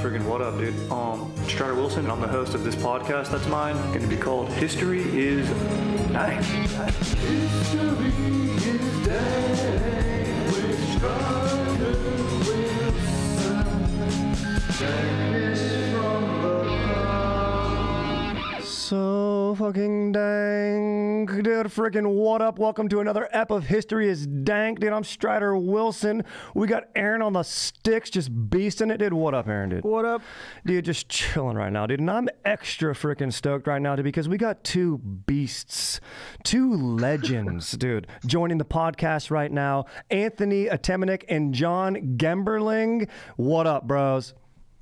Friggin' what up, dude? Um, Strider Wilson, and I'm the host of this podcast that's mine. Going to be called History is Dank. History is Dank with Strider Wilson. So fucking dank, dude. Freaking what up? Welcome to another ep of History is Dank, dude. I'm Strider Wilson. We got Aaron on the sticks, just beasting it, dude. What up, Aaron, dude? What up? Dude, just chilling right now, dude. And I'm extra freaking stoked right now, dude, because we got two beasts, two legends, dude, joining the podcast right now. Anthony Atamanuik and John Gemberling. What up, bros?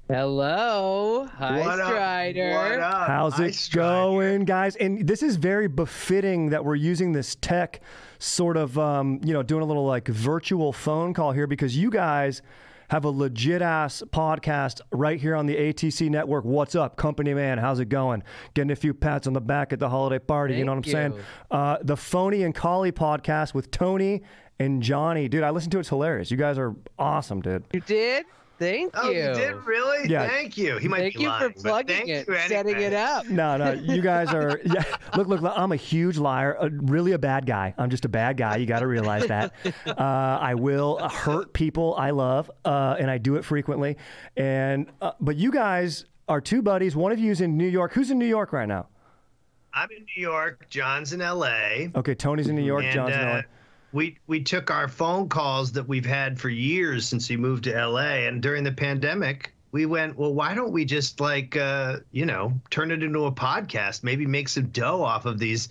Hello. Hi, What up? Strider. What up? How's Hi, it Strider. going, guys? And this is very befitting that we're using this tech sort of, um, you know, doing a little like virtual phone call here because you guys have a legit ass podcast right here on the ATC network. What's up, company man? How's it going? Getting a few pats on the back at the holiday party. you know what I'm Thank saying? Uh, the Phoney and Call-y podcast with Tony and Johnny. Dude, I listened to it. It's hilarious. You guys are awesome, dude. You did? Thank Oh, you. you did really? Yeah. Thank you. He might Thank be you lying, for but plugging thank it, you setting it up. No, no, you guys are. Yeah, look, look, I'm a huge liar. Uh, really, a bad guy. I'm just a bad guy. You got to realize that. Uh, I will hurt people I love, uh, and I do it frequently. And uh, but you guys are two buddies. One of you is in New York. Who's in New York right now? I'm in New York. John's in L.A. Okay, Tony's in New York. and John's in uh, LA. We we took our phone calls that we've had for years since we moved to L.A. And during the pandemic, we went, well, why don't we just like uh, you know turn it into a podcast? Maybe make some dough off of these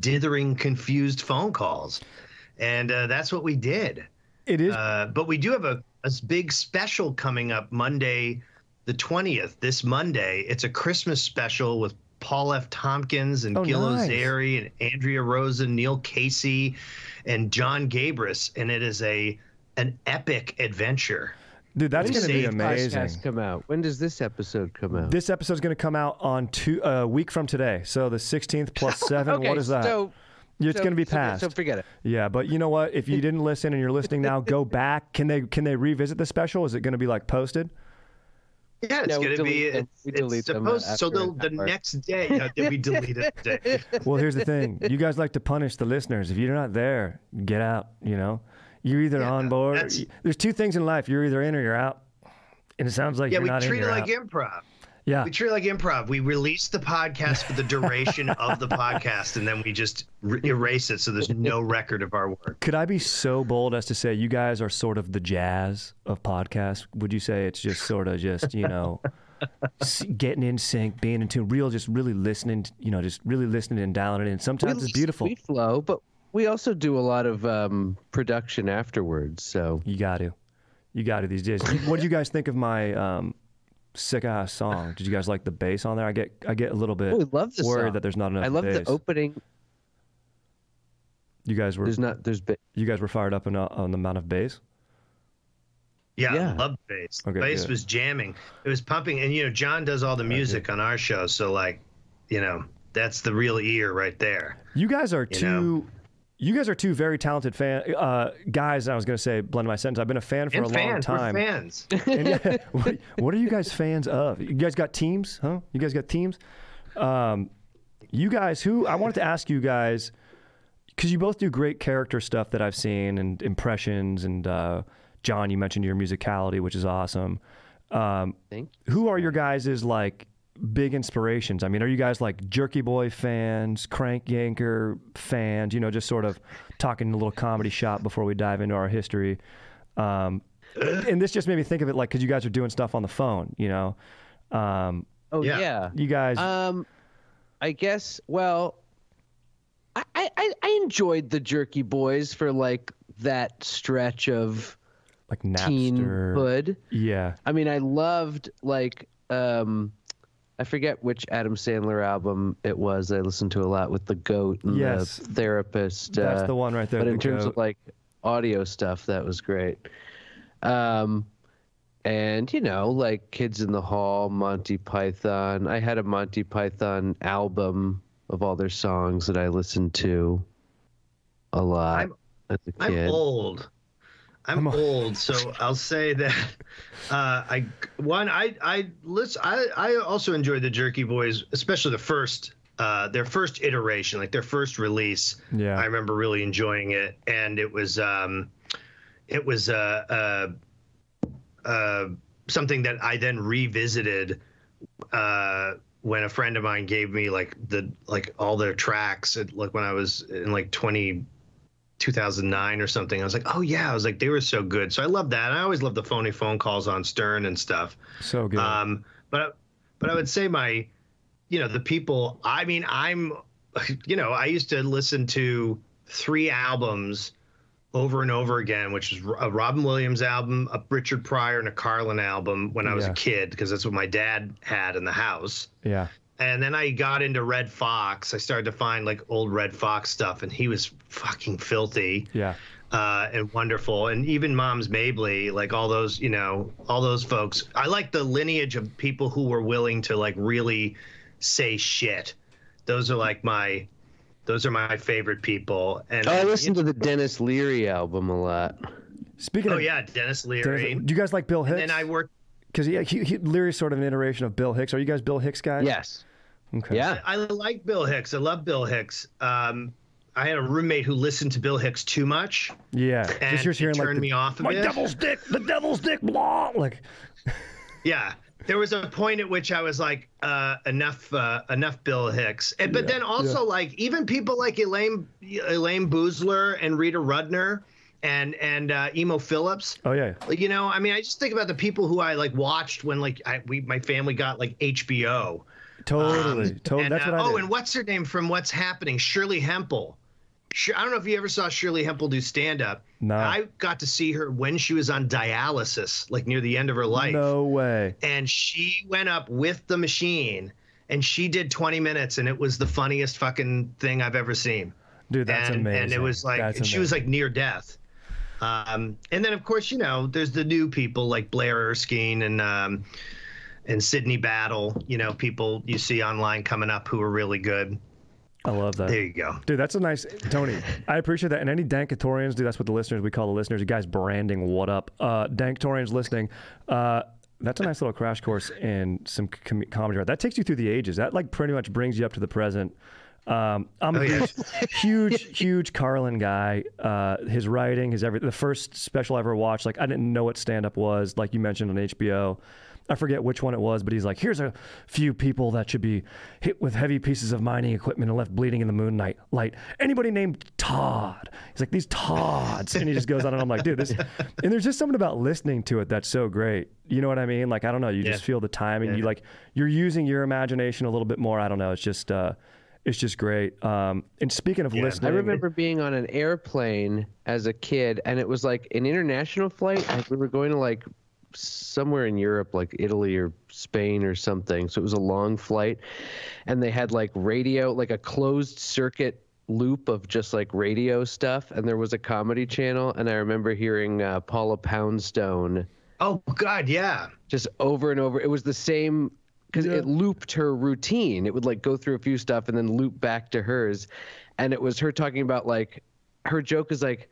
dithering, confused phone calls. And uh, that's what we did. It is. Uh, but we do have a, a big special coming up Monday, the 20th, this Monday. It's a Christmas special with Paul F. Tompkins and Oh, Gil nice. Ozeri and Andrea Rosen, Neil Casey, and John Gabrus. And it is a an epic adventure. Dude, that's going to be amazing. Podcast come out. When does this episode come out? This episode is going to come out on two a uh, week from today. So the 16th plus seven. okay, what is that? So it's so- going to be so- passed. So forget it. Yeah, but you know what? If you didn't listen and you're listening now, go back. Can they can they revisit the special? Is it going to be like posted? Yeah, it's No, going to be. them. It's, We it's delete them supposed so the, the next day. Yeah, did we delete it today? Well, here's the thing. You guys like to punish the listeners. If you're not there, get out, you know? You're either Yeah, on board. that's- There's two things in life. You're either in or you're out. And it sounds like Yeah, you're we not in, treat it like out. improv. Yeah. We treat it like improv. We release the podcast for the duration of the podcast, and then we just r- erase it so there's no record of our work. Could I be so bold as to say you guys are sort of the jazz of podcasts? Would you say it's just sort of just, you know, getting in sync, being in tune, real, just really listening, you know, just really listening and dialing it in. Sometimes We- it's beautiful. We flow, but we also do a lot of um, production afterwards. So You got to. You got to these days. What do you guys think of my um, sick ass song? Did you guys like the bass on there? I get I get a little bit Oh, we love the worried song. that there's not enough I love bass. the opening. you guys were There's not. There's. Ba- you guys were fired up on, on the amount of bass. Yeah, Yeah. I love bass. Okay, bass good. was jamming. It was pumping, and you know, John does all the music on our show, so like, you know, that's the real ear right there. You guys are You two. know. You guys are two very talented fan uh, guys. I was going to say blend my sentence. I've been a fan for and a long fans, we're time. fans. And yeah, what, what are you guys fans of? You guys got teams, huh? You guys got teams. Um, you guys, who I wanted to ask you guys, because you both do great character stuff that I've seen and impressions. And uh, John, you mentioned your musicality, which is awesome. Um, Thank who are your guys' Is like big inspirations? I mean, are you guys like Jerky Boy fans, Crank Yanker fans? You know, just sort of talking a little comedy shop before we dive into our history. Um, and this just made me think of it like because you guys are doing stuff on the phone. You know, um, Oh Yeah. yeah. you guys. Um, I guess. Well, I, I I enjoyed the Jerky Boys for like that stretch of like Napster. teenhood. Yeah. I mean, I loved like um, I forget which Adam Sandler album it was. I listened to a lot with the Goat and Yes. the Therapist. That's uh, the one right there. But the in terms goat. of like audio stuff, that was great. Um, and you know, like Kids in the Hall, Monty Python. I had a Monty Python album of all their songs that I listened to a lot I'm- as a I'm kid. old. I'm old, so I'll say that uh, I one I I listen. I I also enjoyed the Jerky Boys, especially the first uh, their first iteration, like their first release. Yeah. I remember really enjoying it, and it was um, it was uh, uh, uh, something that I then revisited uh, when a friend of mine gave me like the like all their tracks, at, like when I was in like 20. 2009 or something. I was like, oh yeah, I was like, they were so good. So I love that. I always love the phony phone calls on Stern and stuff. So good. Um, but but I would say my, you know, the people. I mean, I'm, you know, I used to listen to three albums over and over again, which is a Robin Williams album, a Richard Pryor, and a Carlin album when I was Yeah. a kid, because that's what my dad had in the house. yeah. And then I got into Redd Foxx. I started to find like old Redd Foxx stuff, and he was fucking filthy Yeah. uh, and wonderful. And even Moms Mabley, like all those, you know, all those folks. I like the lineage of people who were willing to like really say shit. Those are like my, those are my favorite people. And Oh, I listened to the Denis Leary album a lot. Speaking oh of, yeah, Denis Denis- Leary. do you guys like Bill Hicks? And I worked. Because he, he, he, Leary's sort of an iteration of Bill Hicks. Are you guys Bill Hicks guys? Yes. Okay. Yeah. I like Bill Hicks. I love Bill Hicks. Um, I had a roommate who listened to Bill Hicks too much, Yeah. and Just you're it hearing turned like the, me off a my bit. devil's dick, the devil's dick, blah. Like, Yeah. There was a point at which I was like, uh, enough, uh, enough Bill Hicks. And, but Yeah, then also like even people like Elaine, Elayne Boosler and Rita Rudner and, and, uh, Emo Philips. oh yeah. Like, you know, I mean, I just think about the people who I like watched when like I, we, my family got like HBO. Totally. Um, totally. and, That's what uh, I Oh, did. and what's her name from What's Happening? Shirley Hemphill. Sure, I don't know if you ever saw Shirley Hemphill do stand up. No. I got to see her when she was on dialysis, like near the end of her life no way. and she went up with the machine and she did 20 minutes and it was the funniest fucking thing I've ever seen. Dude, that's and, amazing. And it was like she was like near death. Um, and then of course, you know, there's the new people like Blaire Erskine and um, and Sydney Battle, you know, people you see online coming up who are really good. I love that. There you go. Dude, that's a nice Tony. I appreciate that. And any Dankatorians, dude, that's what the listeners we call the listeners. You guys branding what up? Uh Dankatorians listening. Uh that's a nice little crash course in some com- comedy. That takes you through the ages. That like pretty much brings you up to the present. Um, I'm a Oh, yeah. huge, huge, huge Carlin guy. Uh, his writing, his every the first special I ever watched, like I didn't know what stand up was, like you mentioned on HBO. I forget which one it was, but he's like, here's a few people that should be hit with heavy pieces of mining equipment and left bleeding in the moonlight light. Anybody named Todd? He's like, these Todds. And he just goes on and I'm like, dude, this and there's just something about listening to it that's so great. You know what I mean? Like, I don't know, you just feel the timing. You like you're using your imagination a little bit more. I don't know. It's just uh it's just great. Um and speaking of Yeah. listening I remember being on an airplane as a kid, and it was like an international flight. Like we were going to like somewhere in Europe, like Italy or Spain or something. So it was a long flight, and they had like radio, like a closed circuit loop of just like radio stuff, and there was a comedy channel, and I remember hearing uh, Paula Poundstone Oh God, yeah. just over and over. It was the same because it looped her routine. It would like go through a few stuff and then loop back to hers, and it was her talking about like her joke is like,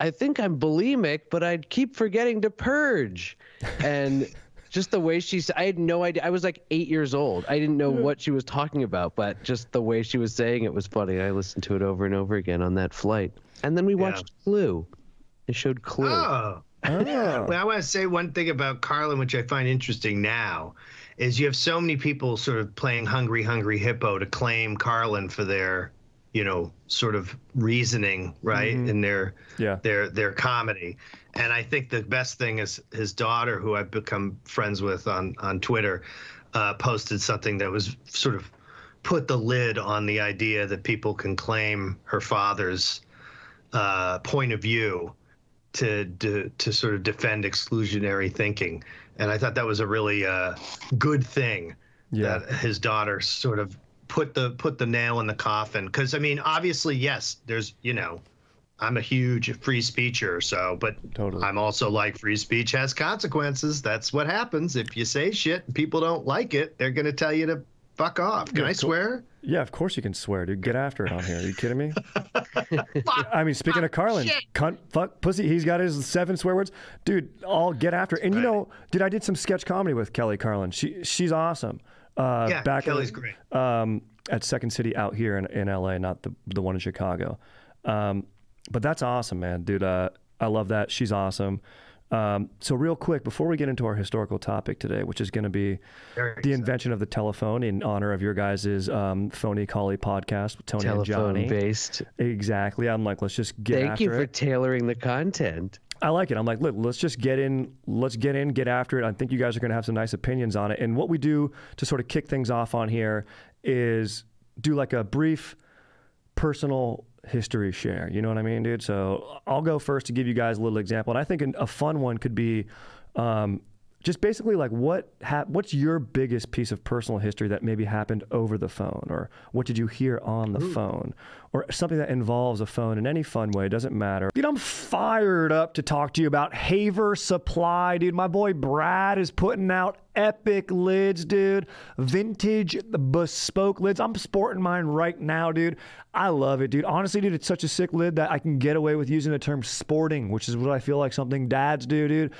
I think I'm bulimic, but I'd keep forgetting to purge, and. Just the way she's, I had no idea. I was like eight years old. I didn't know what she was talking about, but just the way she was saying it was funny. I listened to it over and over again on that flight. And then we watched Clue. It showed Clue. Oh. Oh. Well, I want to say one thing about Carlin, which I find interesting now, is you have so many people sort of playing hungry, hungry hippo to claim Carlin for their, you know, sort of reasoning, right, in their Yeah. their their comedy. And I think the best thing is his daughter, who I've become friends with on on Twitter, uh, posted something that was sort of put the lid on the idea that people can claim her father's uh, point of view to, to to sort of defend exclusionary thinking, and I thought that was a really uh, good thing Yeah. that his daughter sort of put the put the nail in the coffin. Because I mean, obviously, yes, there's you know, I'm a huge free speecher, so but Totally. I'm also like free speech has consequences. That's what happens if you say shit and people don't like it. They're gonna tell you to fuck off. Can Yeah, I swear? Yeah, of course you can swear, dude. Get after it on here. Are you kidding me? I mean, speaking of Carlin, shit. cunt, fuck, pussy, he's got his seven swear words. Dude, I'll get after it. And you know, dude, I did some sketch comedy with Kelly Carlin. She she's awesome. Uh, Yeah, back in- Kelly's great. Um, at Second City out here in, in LA, not the the one in Chicago. Um, but that's awesome, man, dude. Uh, I love that. She's awesome. Um, so real quick, before we get into our historical topic today, which is going to be Very the invention of the telephone in honor of your guys' um, phoney call-y podcast with Tony and Telephone Johnny. based. Exactly. I'm like, let's just get Thank you for it. tailoring the content. I like it. I'm like, look, let's just get in, let's get in, get after it. I think you guys are going to have some nice opinions on it. And what we do to sort of kick things off on here is do like a brief personal history share. You know what I mean, dude? So I'll go first to give you guys a little example. And I think a fun one could be um, just basically like what hap- what's your biggest piece of personal history that maybe happened over the phone or what did you hear on the hmm. phone or something that involves a phone in any fun way doesn't matter. Dude i'm fired up to talk to you about haver supply dude. My boy brad is putting out epic lids dude. Vintage bespoke lids. I'm sporting mine right now dude. I love it dude. Honestly dude it's such a sick lid that i can get away with using the term sporting which is what i feel like something dads do dude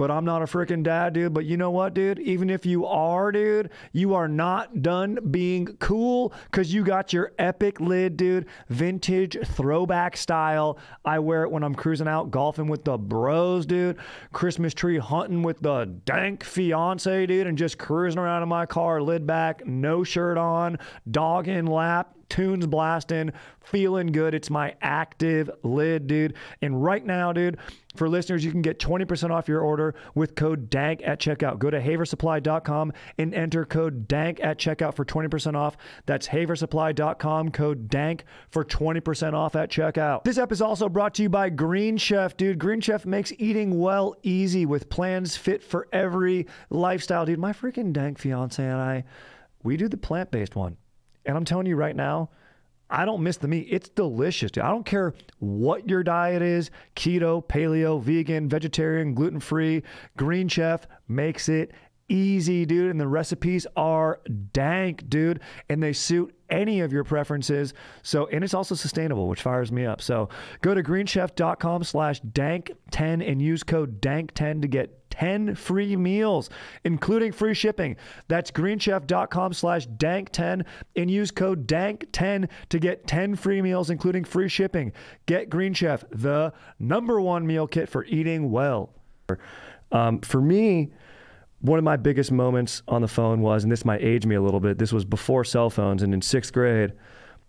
but I'm not a freaking dad, dude. But you know what, dude? Even if you are, dude, you are not done being cool because you got your epic lid, dude. Vintage throwback style. I wear it when I'm cruising out golfing with the bros, dude. Christmas tree hunting with the dank fiance, dude, and just cruising around in my car, lid back, no shirt on, dog in lap tunes blasting, feeling good. It's my active lid, dude. And right now, dude, for listeners, you can get 20% off your order with code DANK at checkout. Go to haversupply.com and enter code DANK at checkout for 20% off. That's haversupply.com, code DANK for 20% off at checkout. This app is also brought to you by Green Chef, dude. Green Chef makes eating well easy with plans fit for every lifestyle, dude. My freaking dank fiance and I, we do the plant based one. And I'm telling you right now, I don't miss the meat. It's delicious. Dude. I don't care what your diet is keto, paleo, vegan, vegetarian, gluten free. Green Chef makes it easy, dude. And the recipes are dank, dude. And they suit any of your preferences. So, and it's also sustainable, which fires me up. So go to greenchef.com slash dank10 and use code dank10 to get 10 free meals, including free shipping. That's greenchef.com slash dank10 and use code dank10 to get 10 free meals, including free shipping. Get Green Chef, the number one meal kit for eating well. Um, for me, one of my biggest moments on the phone was, and this might age me a little bit, this was before cell phones. And in sixth grade,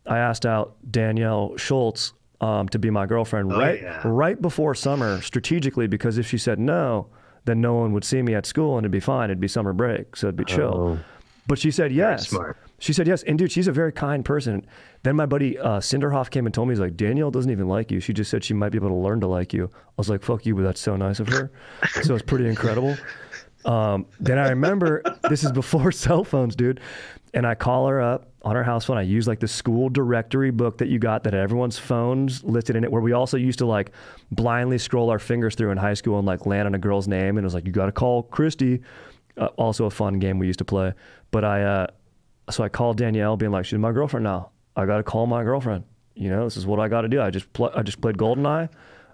I asked out Danielle Schultz um, to be my girlfriend right, yeah. right before summer strategically because if she said no, then no one would see me at school and it'd be fine. It'd be summer break, so it'd be chill. But she said yes. She said yes. And dude, she's a very kind person. Then my buddy uh, Cinderhoff came and told me, he's like, Danielle doesn't even like you. She just said she might be able to learn to like you. I was like, fuck you, but that's so nice of her. so it's pretty incredible. Um, then I remember this is before cell phones, dude. And I call her up on her house phone. I use like the school directory book that you got that had everyone's phones listed in it, where we also used to like blindly scroll our fingers through in high school and like land on a girl's name. And it was like, you got to call Christy. Uh, also a fun game we used to play. But I, uh, so I called Danielle, being like, she's my girlfriend now. I got to call my girlfriend. You know, this is what I got to do. I just pl- I just played Goldeneye.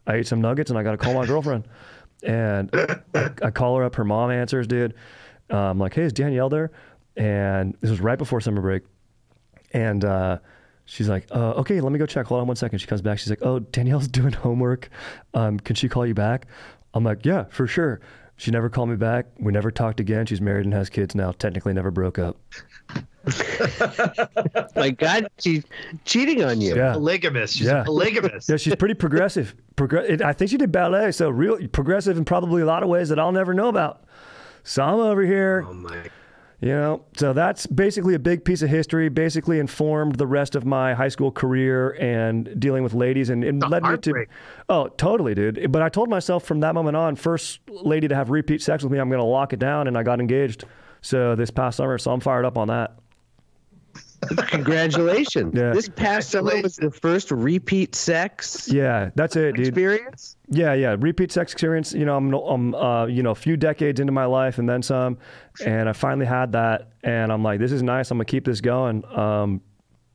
I ate some nuggets and I got to call my girlfriend. And I, I call her up. Her mom answers, dude. Uh, I'm like, hey, is Danielle there? And this was right before summer break. And uh, she's like, uh, okay, let me go check. Hold on one second. She comes back. She's like, oh, Danielle's doing homework. Um, can she call you back? I'm like, yeah, for sure. She never called me back. We never talked again. She's married and has kids now. Technically, never broke up. My God, she's cheating on you. Yeah. Polygamous. She's Yeah. a polygamist. Yeah, she's pretty progressive. Progr- it, I think she did ballet, so real progressive in probably a lot of ways that I'll never know about. So I'm over here, Oh my. You know. So that's basically a big piece of history. Basically informed the rest of my high school career and dealing with ladies, and, and led me to. Oh, totally, dude. But I told myself from that moment on, first lady to have repeat sex with me, I'm going to lock it down, and I got engaged. So this past summer, so I'm fired up on that. Congratulations. Yeah. This past summer was the first repeat sex Yeah, that's it, dude. experience. Yeah, yeah. Repeat sex experience. You know, I'm, I'm uh, you know, a few decades into my life and then some, and I finally had that, and I'm like, this is nice. I'm gonna keep this going. Um,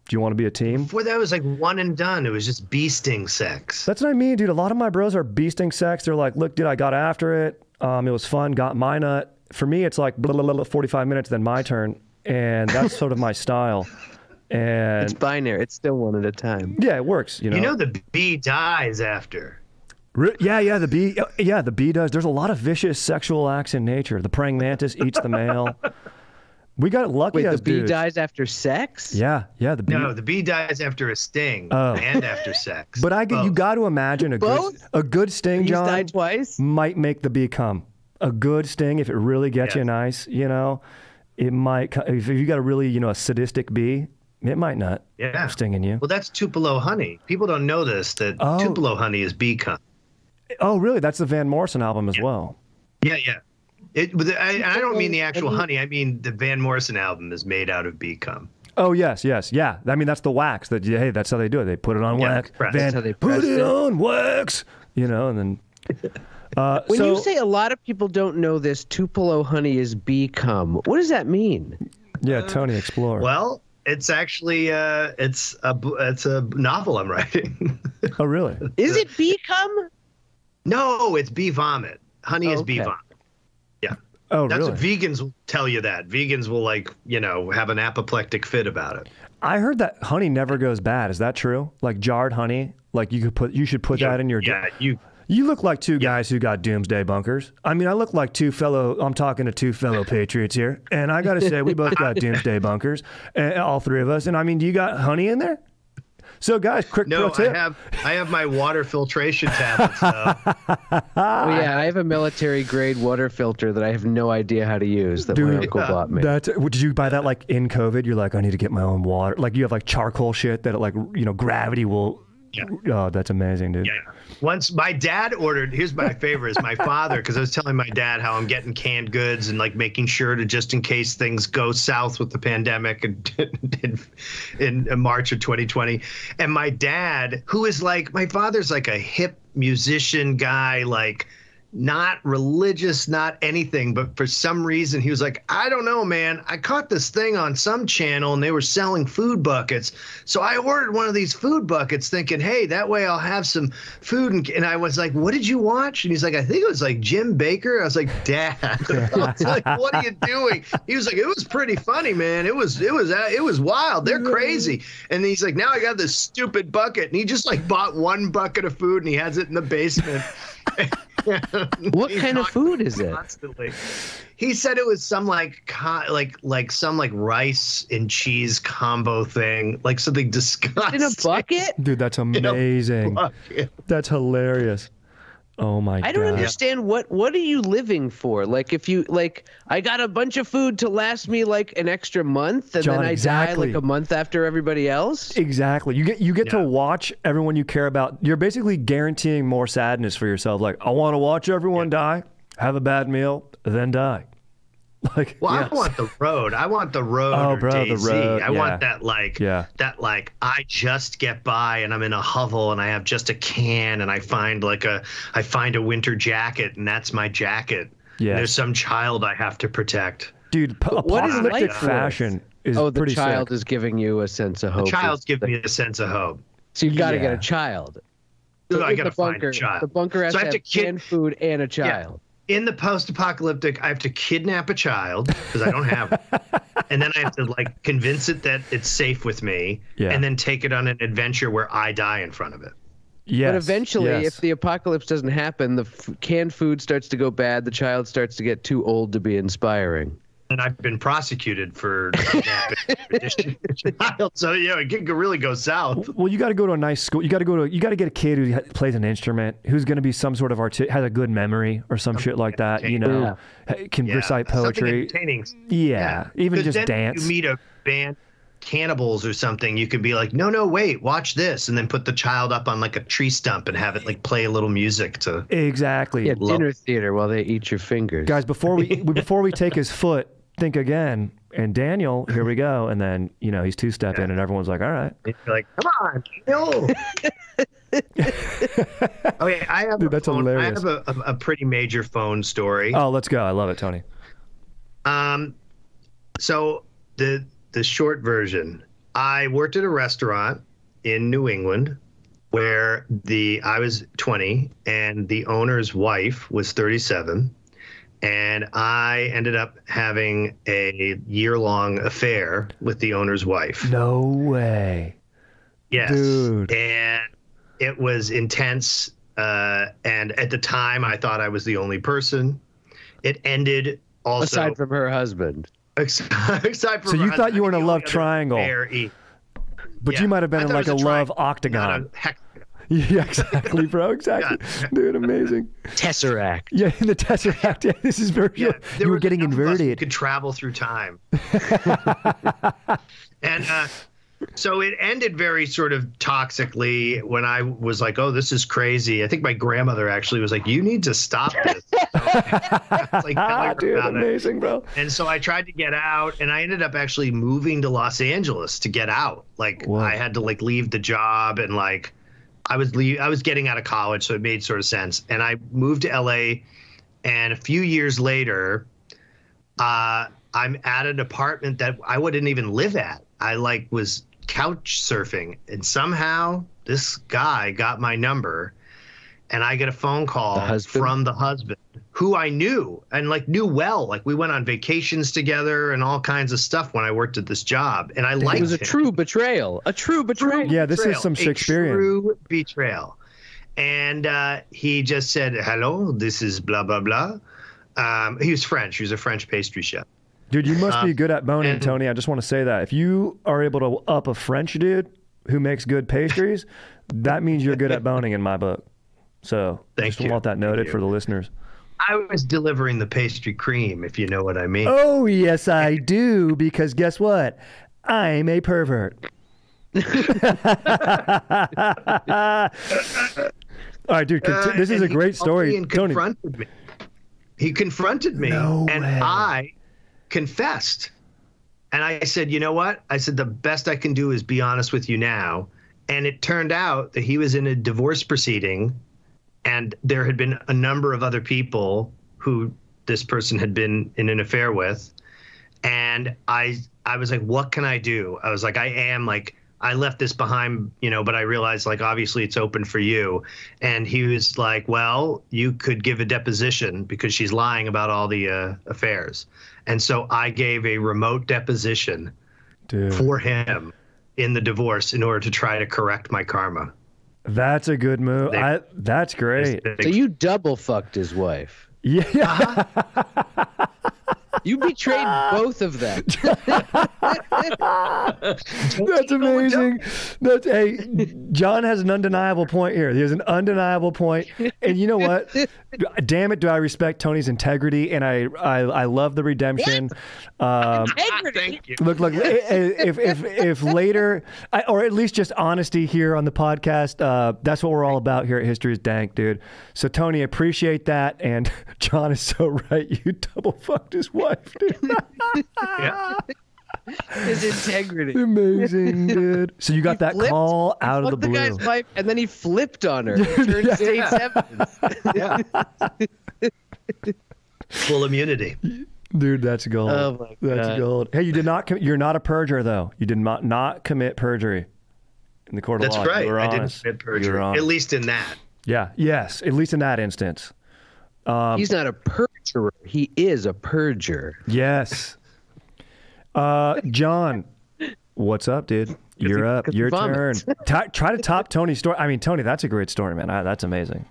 Do you want to be a team? Before that was like one and done. It was just bee sting sex. That's what I mean, dude. A lot of my bros are beasting sex. They're like, look, dude, I got after it. Um, it was fun. Got my nut. For me, it's like blah, blah, blah, blah, 45 minutes, then my turn. And that's sort of my style. And It's binary. It's still one at a time. yeah, it works. You know. You know the bee dies after. Yeah, yeah. The bee. uh, Yeah, the bee does. There's a lot of vicious sexual acts in nature. The praying mantis eats the male. We got lucky Wait, as the bee dudes. dies after sex? Yeah, yeah. The bee. No, the bee dies after a sting Oh. and after sex. But I get you got to imagine a good a good sting, Bees John, die twice? might make the bee come. A good sting, if it really gets you nice, you know, it might. If you got a really, you know, a sadistic bee, it might not Yeah. stinging you. Well, that's Tupelo honey. People don't know this that Oh. Tupelo honey is bee cum. Oh, really? That's the Van Morrison album as well. Yeah, yeah. It, but I, I don't mean the actual honey. I mean the Van Morrison album is made out of bee cum. Oh yes, yes, yeah. I mean, that's the wax. That hey, that's how they do it. They put it on Yeah, wax. press. Van, That's how they put it, it. on wax. You know, and then. Uh, When so, you say a lot of people don't know this, Tupelo honey is bee cum. What does that mean? yeah, Tony Explorer. Well, it's actually uh, it's a b- it's a novel I'm writing. oh, really? Is it bee cum? no, it's bee vomit. Honey is bee Okay. vomit. Oh, That's really? what vegans will tell you that. Vegans will like, you know, have an apoplectic fit about it. I heard that honey never goes bad. Is that true? Like jarred honey, like you could put, you should put that in your. Yeah, you You look like two guys who got doomsday bunkers. I mean, I look like two fellow. I'm talking to two fellow patriots here, and I got to say, we both got doomsday bunkers, and all three of us. And I mean, do you got honey in there? So, guys, quick No, pro tip. I have I have my water filtration tablets though. Oh yeah, I have a military grade water filter that I have no idea how to use that my Dude, uncle bought me. That's. Did you buy that like in COVID? You're like, I need to get my own water. Like you have like charcoal shit that like you know gravity will. Yeah. Oh, that's amazing, dude. Yeah. Once my dad ordered, here's my favorite is my father, because I was telling my dad how I'm getting canned goods and like making sure to just in case things go south with the pandemic in, in, in March of 2020. And my dad, who is like, my father's like a hip musician guy, like not religious, not anything, but for some reason he was like, I don't know, man. I caught this thing on some channel and they were selling food buckets. So I ordered one of these food buckets thinking, hey, that way I'll have some food. And, and I was like, what did you watch? And he's like, I think it was like Jim Bakker. I was like, Dad, was like, what are you doing? He was like, it was pretty funny, man. It was, it was, uh, it was wild. They're crazy. And he's like, now I got this stupid bucket. And he just like bought one bucket of food and he has it in the basement. What He's kind of food is it? Constantly. He said it was some like co- like like some like rice and cheese combo thing, like something disgusting. In a bucket? Dude, that's amazing. That's hilarious. Oh my god. I don't understand what what are you living for? Like if you like I got a bunch of food to last me like an extra month and John, then I die like a month after everybody else? Exactly. You get you get to watch everyone you care about. You're basically guaranteeing more sadness for yourself. Like, I want to watch everyone die, have a bad meal, then die. Like, Well, yes. I want the road. I want the road. Oh, or bro, the road, I yeah. want that like Yeah. that like I just get by and I'm in a hovel and I have just a can and I find like a I find a winter jacket and that's my jacket. And There's some child I have to protect. dude. p- what is apocalyptic life worth? fashion is oh, the pretty child sick. is giving you a sense of hope. The child's giving me a sense of hope. so you've got to get a child. So I gotta find bunker, a child. The bunker has So I to have have to kid- canned food and a child. In the post-apocalyptic i have to kidnap a child because i don't have one. and then i have to like convince it that it's safe with me Yeah. and then take it on an adventure where i die in front of it Yes. But eventually, yes. if the apocalypse doesn't happen, the f- canned food starts to go bad. The child starts to get too old to be inspiring. And i've been prosecuted for kidnapping child so yeah it could really go south Well, you got to go to a nice school. You got to go to. You got to get a kid who plays an instrument, who's going to be some sort of arti- has a good memory or some shit like that. You know, Ha- can Yeah, recite poetry. entertaining Yeah, even just then dance. you meet a band cannibals or something you could be like no no wait watch this and then put the child up on like a tree stump and have it like play a little music to exactly. Yeah, dinner theater while they eat your fingers. guys before we we- before we take his foot think again and daniel here we go. And then you know he's two step in and everyone's like all right. You're like, come on, no. okay, I have Dude, a that's phone, I have a, a, a pretty major phone story. oh let's go. I love it tony. Um, so the the short version. I worked at a restaurant in New England where the I was 20 and the owner's wife was 37 and I ended up having a year-long affair with the owner's wife. No way. Yes. Dude. And it was intense. Uh, and at the time, I thought I was the only person. It ended also. Aside from her husband. aside, aside from So you thought husband, you were in a love triangle. But Yeah. you might have been I in like it a was love triangle, octagon. Not a hexagon. Yeah, exactly, bro. Exactly. Yeah. Dude, amazing. Tesseract. Yeah, in the Tesseract. Yeah, this is very. Yeah, you there were getting enough of us who inverted. Could travel through time. and uh, so it ended very sort of toxically when I was like, "Oh, this is crazy." I think my grandmother actually was like, "You need to stop this." It's like telling Dude, about it. amazing, bro. And so I tried to get out, and I ended up actually moving to Los Angeles to get out. Like Whoa. I had to like leave the job, and like I was leave, I was getting out of college, so it made sort of sense. And I moved to LA, and a few years later, uh, I'm at an apartment that I wouldn't even live at. I like was couch surfing, and somehow this guy got my number, and I get a phone call The from the husband who I knew and like knew well. Like we went on vacations together and all kinds of stuff when I worked at this job, and I liked It was a him. true betrayal. A true betrayal. Yeah, this is Betrayal, some a Shakespearean. True betrayal. And uh, he just said, "Hello, this is blah blah blah." Um, he was French. He was a French pastry chef. Dude, you must be Um, good at boning, and- Tony. I just want to say that. If you are able to up a French dude who makes good pastries, that means you're good at boning in my book. So Thank just you. want that noted for the listeners. I was delivering the pastry cream, if you know what I mean. Oh, yes, I do. Because guess what? I'm a pervert. All right, dude. Uh, this is a great story, And Tony. confronted me. He confronted me, No and way. I confessed. And I said, you know what? I said the best I can do is be honest with you now. And it turned out that he was in a divorce proceeding, and there had been a number of other people who this person had been in an affair with. And I, I was like, what can I do? I was like, I am like, I left this behind, you know, but I realized like obviously it's open for you. And he was like, well, you could give a deposition because she's lying about all the uh, affairs. And so I gave a remote deposition Dude, for him in the divorce in order to try to correct my karma. That's a good move. They- I, that's great. So you double fucked his wife. Yeah. Uh-huh. You betrayed both of them. That's amazing. That's hey, John has an undeniable point here. He has an undeniable point, and you know what? Damn it, do I respect Tony's integrity, and I I, I love the redemption. Um, Thank you. look, look. i- i- If if if later, I, or at least just honesty here on the podcast. Uh, that's what we're all about here at History is Dank, dude. So Tony, appreciate that, and John is so right. You double fucked his wife, dude. Yeah. His integrity. Amazing, dude. So you got that flipped- call out of the fucked blue. guy's wife, and then he flipped on her. Turned state's evidence. Yeah. Full immunity. Dude, that's gold. Oh my That's God. gold. Hey, you did not. Com- you're not a perjurer, though. You did not not commit perjury in the court of That's law. right. I didn't commit perjury, at least in that. Yeah. Yes. At least in that instance. Um, He's not a perjurer. He is a perjure. yes. Uh, John, what's up, dude? You're up. 'cause he Your turn. vomits. Try to top Tony's story. I mean, Tony, that's a great story, man. I, that's amazing.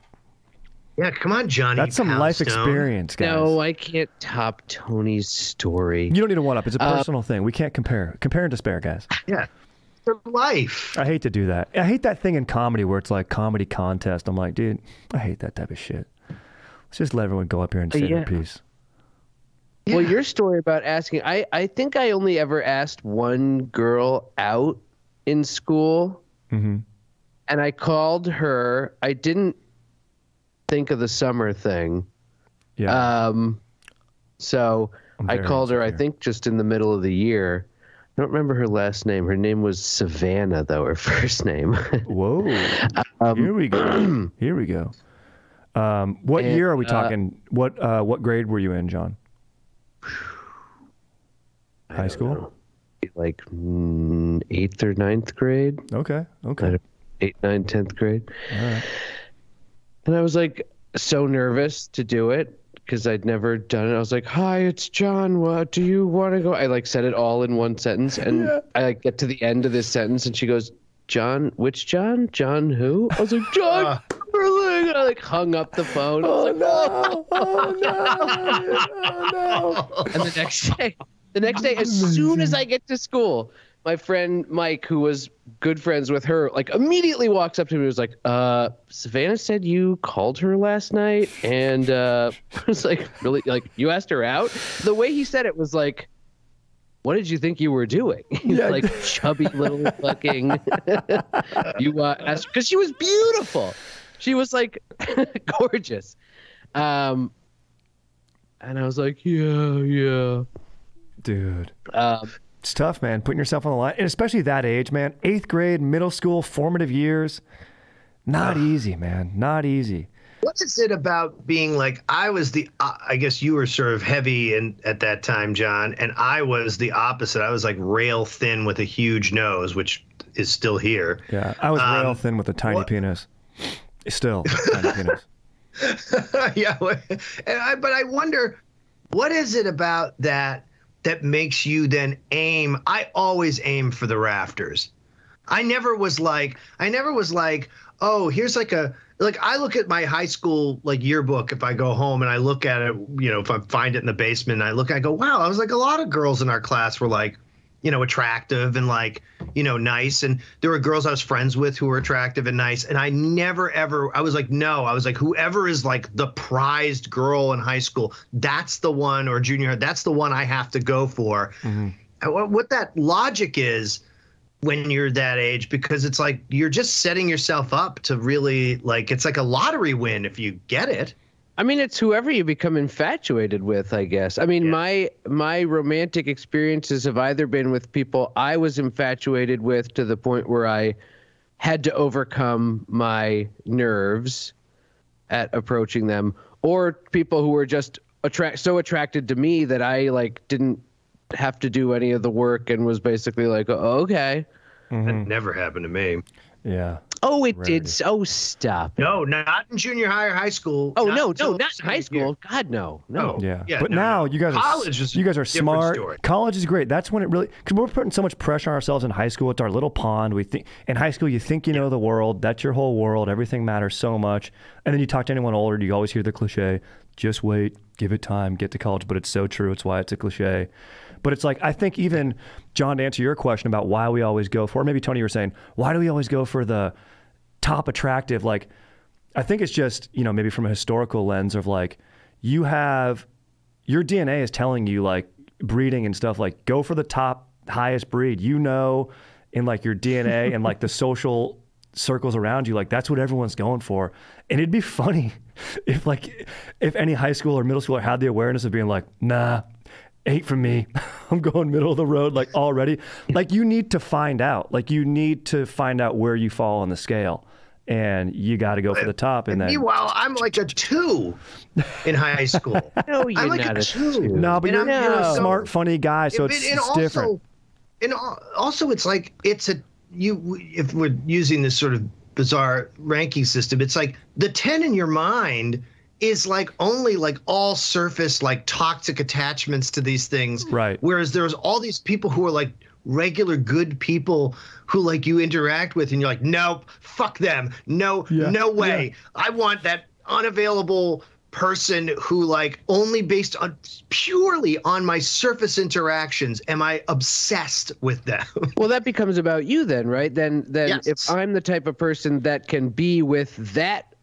Yeah, come on, Johnny. That's some life experience, guys. No, I can't top Tony's story. you don't need to one up. It's a Uh, personal thing. We can't compare. Compare and despair, guys. Yeah, for life. I hate to do that. I hate that thing in comedy where it's like comedy contest. I'm like, dude, I hate that type of shit. Let's just let everyone go up here and say Uh, yeah. their piece. Well, your story about asking, I, I think I only ever asked one girl out in school, hmm and I called her. I didn't think of the summer thing. Yeah. Um, so I'm I very called her, I think, just in the middle of the year. I don't remember her last name. Her name was Savannah, though, her first name. Whoa. um, Here we go. Here we go. Um, what And, year are we uh, talking? what uh, what grade were you in, John? I High school? know. like mm, eighth or ninth grade, Okay. Okay. eight, nine, tenth grade. All right. And I was like so nervous to do it because I'd never done it. I was like, "Hi, it's John. What do you want to go?" I like said it all in one sentence, and I like get to the end of this sentence, and she goes, "John, which John? John who?" I was like, "John." Uh. Timberlake." And I like hung up the phone. I was like, no! Oh no! Oh and the next day, the next day, as soon as I get to school, my friend Mike, who was good friends with her, like immediately walks up to me and was like, uh, Savannah said you called her last night. And uh, I was like, really? Like, you asked her out? The way he said it was like, what did you think you were doing? Yeah. like chubby little fucking. you uh, asked because she was beautiful. She was like gorgeous. Um, and I was like, yeah, yeah. Dude. Um, It's tough, man, putting yourself on the line, and especially that age, man. Eighth grade, middle school, formative years. Not easy, man. Not easy. What is it about being like I was the uh, I guess you were sort of heavy in at that time, John, and I was the opposite. I was like rail thin with a huge nose, which is still here. Yeah, I was rail Um, thin with a tiny what- penis. Still, yeah, I, but I wonder what is it about that that makes you then aim? I always aim for the rafters. I never was like I never was like, oh, here's like a like I look at my high school like yearbook if I go home and I look at it, you know, if I find it in the basement, and I look, I go, wow, I was like a lot of girls in our class were like, you know, attractive and like, you know, nice. And there were girls I was friends with who were attractive and nice. And I never ever I was like, no, I was like, whoever is like the prized girl in high school, that's the one or junior, that's the one I have to go for. Mm-hmm. Uh, and What what that logic is when you're that age because it's like you're just setting yourself up to really like it's like a lottery win if you get it. I mean, it's whoever you become infatuated with, I guess. I mean, my my romantic experiences have either been with people I was infatuated with to the point where I had to overcome my nerves at approaching them, or people who were just attract so attracted to me that I like didn't have to do any of the work and was basically like, oh, okay. Mm-hmm. That never happened to me. Yeah. Oh, it Rarity. did. So stop. No, not in junior high or high school. Oh no, no, not in high senior year. school. God, no, no. Oh. Yeah. Yeah, but no, now no. you guys are College is you guys are smart. story. College is great. That's when it really because we're putting so much pressure on ourselves in high school. It's our little pond. We think in high school you think you know the world. That's your whole world. Everything matters so much. And then you talk to anyone older, you always hear the cliche, just wait, give it time, get to college. But it's so true. It's why it's a cliche. But it's like I think even John to answer your question about why we always go for maybe Tony you were saying, why do we always go for the top attractive like I think it's just, you know, maybe from a historical lens of like, you have your DNA is telling you like breeding and stuff like go for the top highest breed. You know, in like your DNA and like the social circles around you, like that's what everyone's going for. And it'd be funny if like if any high school or middle schooler had the awareness of being like, nah, ain't for me. I'm going middle of the road like already. Like you need to find out. Like you need to find out where you fall on the scale. And you got to go for the top, and then Meanwhile, I'm like a two in high school. No, you're I'm like not a two. two. No, but And you're, I'm- you're a smart, funny guy, so And- it's, and it's also, different. And also, it's like it's a you. If we're using this sort of bizarre ranking system, it's like the ten in your mind is like only like all surface like toxic attachments to these things. Right. Whereas there's all these people who are like regular good people who like you interact with and you're like nope fuck them no Yeah, no way i want that unavailable person who like only based on purely on my surface interactions am i obsessed with them Well, that becomes about you then, right? Then, then Yes. if I'm the type of person that can be with that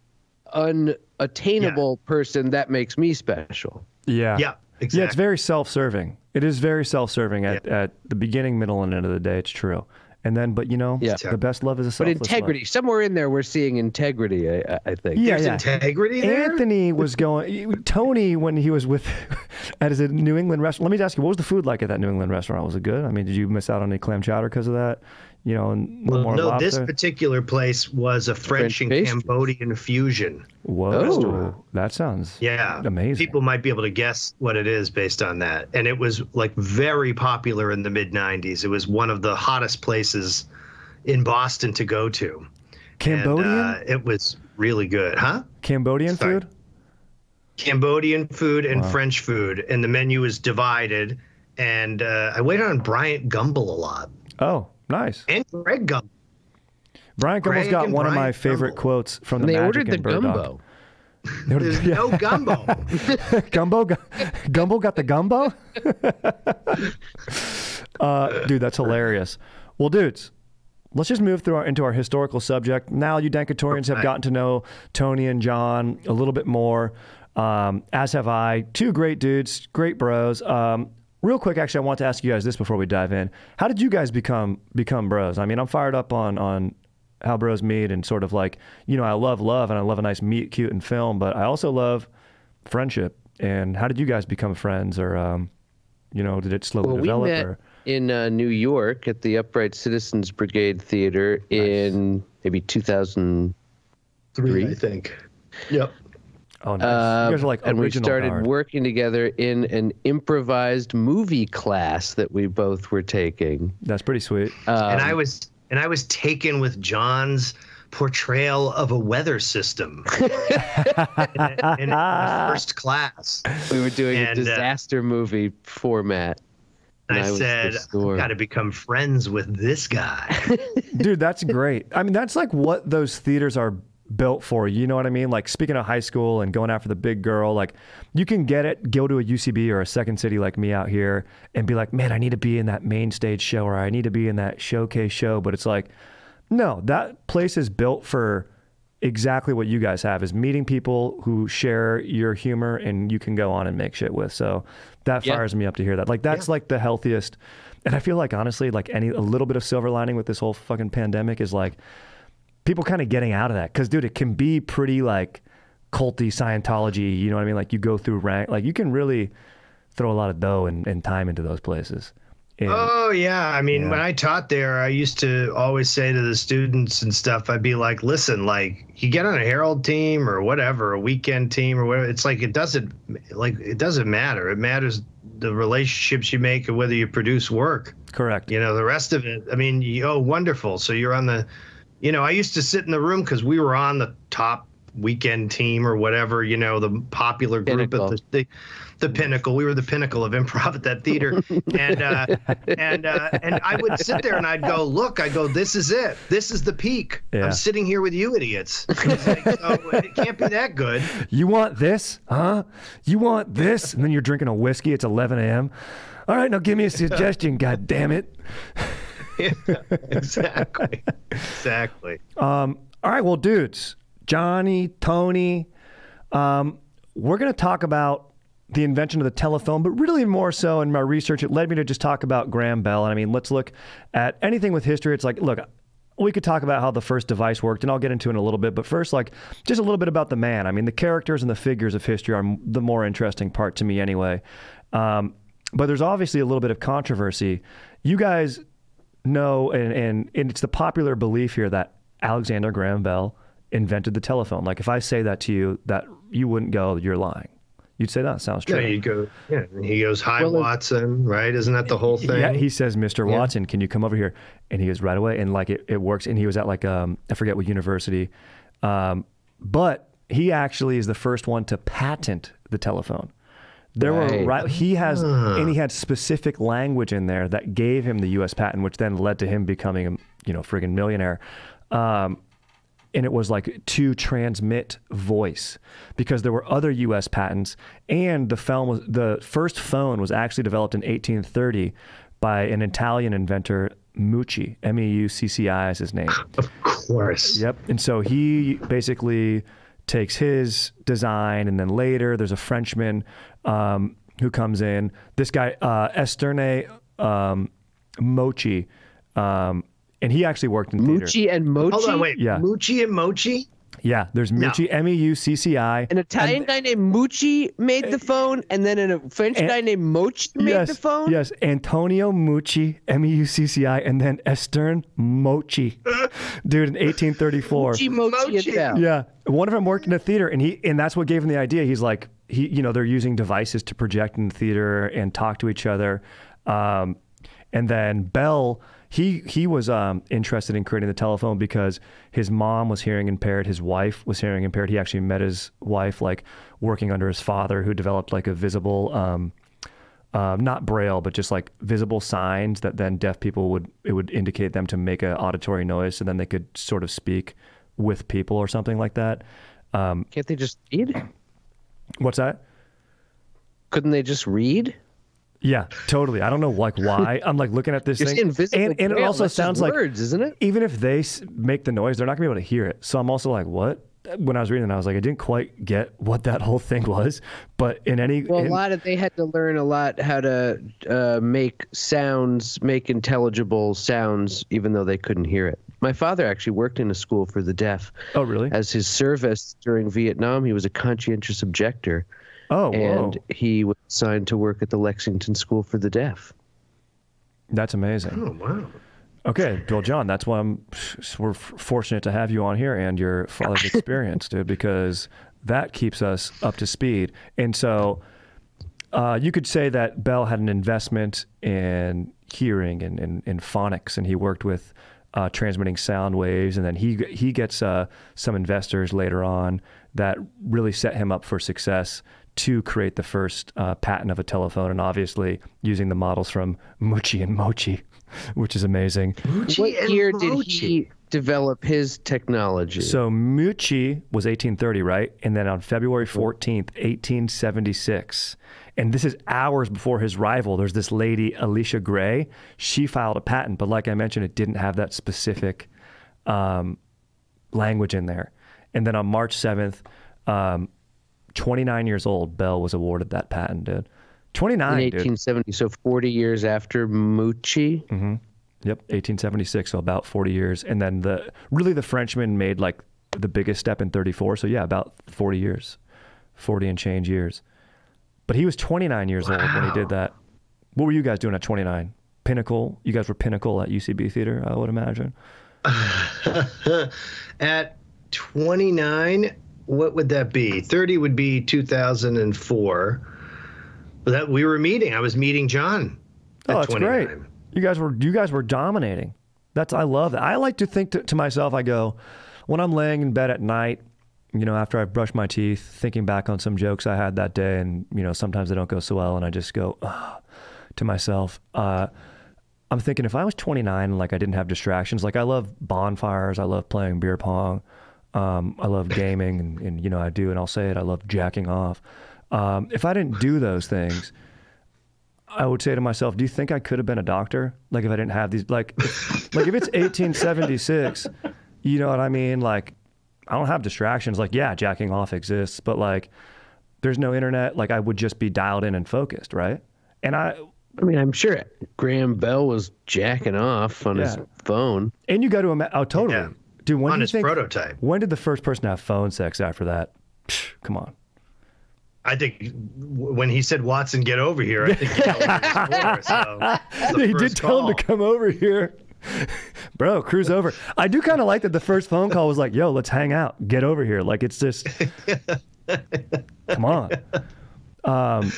unattainable person, that makes me special. Yeah. yeah exactly Yeah, it's very self-serving. It is very self-serving at, at the beginning, middle, and end of the day. It's true. And then, but you know, Yeah. the best love is a But selfless integrity, somewhere in there, we're seeing integrity. I, I- I think. Yeah, there's yeah. integrity there Anthony was going. Tony, when he was with at his New England restaurant. Let me ask you, what was the food like at that New England restaurant? Was it good? I mean, did you miss out on any clam chowder because of that? You know, Well, more no, lobster. this particular place was a French, French and pastries. Cambodian fusion. Whoa, Oh. that sounds Yeah. amazing. People might be able to guess what it is based on that. And it was like very popular in the mid 90s. It was one of the hottest places in Boston to go to. Cambodian, And, uh, it was really good, huh? Cambodian sorry. food. Cambodian food and Wow. French food, and the menu is divided. And uh, I waited on Bryant Gumbel a lot Oh, nice. and Greg Gumbel. Bryant Gumbel's Greg got one of my favorite quotes from And the they Magic ordered the Bird gumbo. There's yeah. no gumbo. gumbo, gumbo got the gumbo. uh, dude, that's hilarious. Well, dudes, let's just move through our, into our historical subject. Now, you Dankatorians have gotten to know Tony and John a little bit more, um, as have I. Two great dudes, great bros. Um, real quick, actually, I want to ask you guys this before we dive in. How did you guys become become bros? I mean, I'm fired up on on how bros meet and sort of like you know I love love and I love a nice meet cute and film, but I also love friendship. And how did you guys become friends, or um, you know, did it slowly Well, we develop? met or in uh, New York at the Upright Citizens Brigade Theater in maybe 2000. Three, Three? I think. Yep. Oh, nice. Uh, you guys are like and we started guard. working together in an improvised movie class that we both were taking. That's pretty sweet. and Um, I was and I was taken with John's portrayal of a weather system in, in, in first class. we were doing a and, uh, disaster movie format. And And I I said. I've got to become friends with this guy. Dude, that's great. I mean, that's like what those theaters are built for. You You know what I mean? Like speaking of high school and going after the big girl, like you can get it, go to a UCB or a second city like me out here and be like, man, I need to be in that main stage show or I need to be in that showcase show. But it's like, no, that place is built for exactly what you guys have is meeting people who share your humor and you can go on and make shit with. So that Yeah. fires me up to hear that. Like that's like the healthiest. And I feel like honestly, like any a little bit of silver lining with this whole fucking pandemic is like people kind of getting out of that. Cause dude, it can be pretty like culty Scientology. You know what I mean? Like you go through rank, like you can really throw a lot of dough and, and time into those places. And, Oh yeah, I mean, Yeah. when I taught there, I used to always say to the students and stuff, I'd be like, "Listen, like you get on a Herald team or whatever, a weekend team or whatever. It's like it doesn't, like it doesn't matter. It matters the relationships you make and whether you produce work. correct. You know, the rest of it. I mean, you, oh, wonderful. So you're on the, you know, I used to sit in the room because we were on the top weekend team or whatever. You know, the popular group Pinnacle. at the, the the pinnacle. We were the pinnacle of improv at that theater, and uh, and uh, and I would sit there and I'd go, look, I go, this is it. This is the peak. Yeah. I'm sitting here with you idiots. Like, so it can't be that good. You want this? Huh? You want this? And then you're drinking a whiskey. It's 11 a.m. All right, now give me a suggestion. God damn it. Exactly. Exactly. Um, all right, well, dudes, Johnny, Tony, um, we're going to talk about the invention of the telephone, but really more so in my research, it led me to just talk about Graham Bell. And I mean, let's look at anything with history. It's like, look, we could talk about how the first device worked, and I'll get into it in a little bit. But first, like, just a little bit about the man. I mean, the characters and the figures of history are the more interesting part to me, anyway. Um, but there's obviously a little bit of controversy. You guys know, and, and, and it's the popular belief here that Alexander Graham Bell invented the telephone. Like, if I say that to you, that you wouldn't go, you're lying. You'd say that sounds true. Yeah, you go. Yeah, and he goes, "Hi, Well, Watson." Right? Isn't that the whole thing? Yeah, he says, Mr. Yeah. Watson, can you come over here? And he goes right away. And like it, it works. And he was at like, um, I forget what university. Um, but he actually is the first one to patent the telephone. There were Right. right. He has, and he had specific language in there that gave him the U.S. patent, which then led to him becoming a you know friggin' millionaire. Um, and it was like to transmit voice because there were other U.S. patents, and the phone was the first phone was actually developed in 1830 by an Italian inventor, Meucci. M E U C C I is his name. of course. Yep. And so he basically takes his design, and then later there's a Frenchman um, who comes in. This guy, uh, Esterne um, Mochi, um, and he actually worked in theater. Moochie and Mochi. Hold on, wait. Yeah. Moochie and Mochi. Yeah, there's Meucci, M E U C C I. An Italian guy named Meucci made the phone, and then a French and- guy named Mochi made Yes, the phone. yes, Antonio Meucci, M E U C C I, and then Estern Mochi, dude, in 1834. Mochi, Mochi, Mochi. Bell. Yeah, one of them worked in a theater, and he and that's what gave him the idea. He's like, he, you know, they're using devices to project in the theater and talk to each other, um, and then Bell. He he was um, interested in creating the telephone because his mom was hearing impaired, his wife was hearing impaired. He actually met his wife like working under his father, who developed like a visible, um, uh, not braille, but just like visible signs that then deaf people would it would indicate them to make an auditory noise, so then they could sort of speak with people or something like that. Um, Can't they just read? What's that? Couldn't they just read? Yeah, totally. I don't know like why. I'm like looking at this You're thing, and, and it also sounds like words, isn't it? even if they make the noise, they're not gonna be able to hear it. So I'm also like, what? When I was reading, it, I was like, I didn't quite get what that whole thing was. But in any, Well, a lot of they had to learn a lot how to uh, make sounds, make intelligible sounds, even though they couldn't hear it. My father actually worked in a school for the deaf. oh really? As his service during Vietnam, he was a conscientious objector, Oh, whoa. and he was assigned to work at the Lexington School for the Deaf. that's amazing. Oh wow. Okay, well, John, that's why I'm. We're f- fortunate to have you on here and your father's experience, dude, because that keeps us up to speed. And so, uh, you could say that Bell had an investment in hearing and in, in phonics, and he worked with uh, transmitting sound waves, and then he he gets uh, some investors later on that really set him up for success to create the first uh, patent of a telephone, and obviously using the models from Meucci and Mochi, which is amazing. Meucci What and year did Mochi. he develop his technology? So Meucci was 1830, right? And then on February 14th, 1876, and this is hours before his rival, there's this lady, Alicia Gray. She filed a patent, but like I mentioned, it didn't have that specific um, language in there. And then on March 7th, um, 29 years old, Bell was awarded that patent, dude. 29, in dude. 1870, so 40 years after Meucci. Yep, 1876, so about 40 years. And then the really the Frenchman made like the biggest step in 34. So yeah, about 40 years, 40 and change years. But he was 29 years old when he did that. What were you guys doing at 29? Pinnacle. You guys were Pinnacle at UCB Theater, I would imagine. At 29, what would that be? 30 would be 2004. That we were meeting. I was meeting John. Oh, at Oh, that's 29. great. You guys were you guys were dominating. That's I love that. I like to think to, to myself. I go when I'm laying in bed at night. You know, after I've brushed my teeth, thinking back on some jokes I had that day, and you know, sometimes they don't go so well, and I just go "Ugh," to myself. Uh, I'm thinking if I was 29 and like I didn't have distractions, like I love bonfires, I love playing beer pong, um, I love gaming, and, and you know I do, and I'll say it, I love jacking off. Um, if I didn't do those things, I would say to myself, do you think I could have been a doctor? Like if I didn't have these, like, if, like if it's 1876, you know what I mean? Like, I don't have distractions. Like, yeah, jacking off exists, but like, there's no internet. Like, I would just be dialed in and focused, right? And I, I mean, I'm sure Graham Bell was jacking off on his phone. and you got to imagine, oh, totally, Yeah. dude. When On do you his think? prototype. When did the first person have phone sex after that? Psh, come on. I think when he said Watson, get over here, I think he so he did tell him to come over here. Bro, cruise over. I do kind of like that the first phone call was like, yo, let's hang out. Get over here. Like, it's just, come on. Um,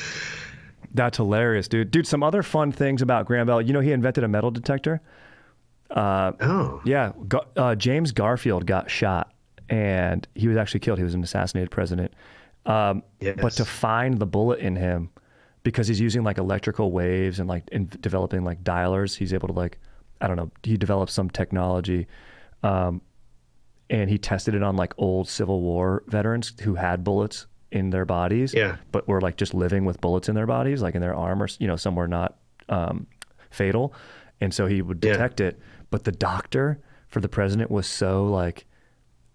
that's hilarious, dude. Dude, some other fun things about Graham Bell. You know, he invented a metal detector. Uh, Oh, yeah, uh, James Garfield got shot, and he was actually killed. He was an assassinated president. Um, But to find the bullet in him, because he's using like electrical waves and like in developing like dialers, he's able to like, I don't know, he developed some technology, um, and he tested it on like old Civil War veterans who had bullets in their bodies, Yeah. but were like just living with bullets in their bodies, like in their arm or you know somewhere not um, fatal, and so he would Yeah. detect it. But the doctor for the president was so like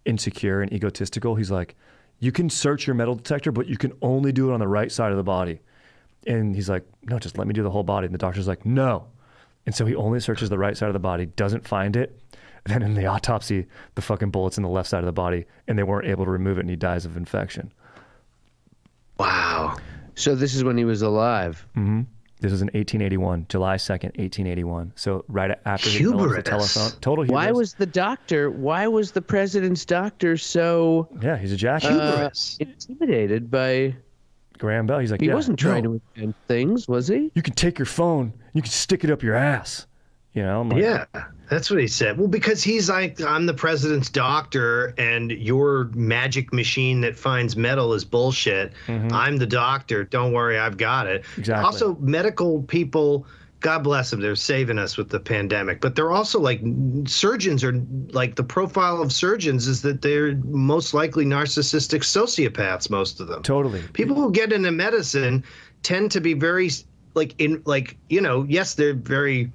insecure and egotistical. He's like, you can search your metal detector, but you can only do it on the right side of the body. And he's like, no, just let me do the whole body. And the doctor's like, no, And so he only searches the right side of the body, doesn't find it. And then in the autopsy, the fucking bullet's in the left side of the body, and they weren't able to remove it, and he dies of infection. Wow. So this is when he was alive. hmm This was in 1881, July 2nd, 1881. So right after he developed the telephone. Total hubris. Why was the doctor? Why was the president's doctor so Yeah, he's a jackass. uh, intimidated by? Graham Bell. He's like, He yeah, wasn't trying no, to invent things, was he? You can take your phone, you can stick it up your ass. You know? Like, Yeah, that's what he said. Well, because he's like, I'm the president's doctor, and your magic machine that finds metal is bullshit. Mm-hmm. I'm the doctor. Don't worry, I've got it. Exactly. Also, medical people, God bless them, they're saving us with the pandemic. But they're also like surgeons are like the profile of surgeons is that they're most likely narcissistic sociopaths. Most of them. Totally. people who get into medicine tend to be very like in like you know yes they're very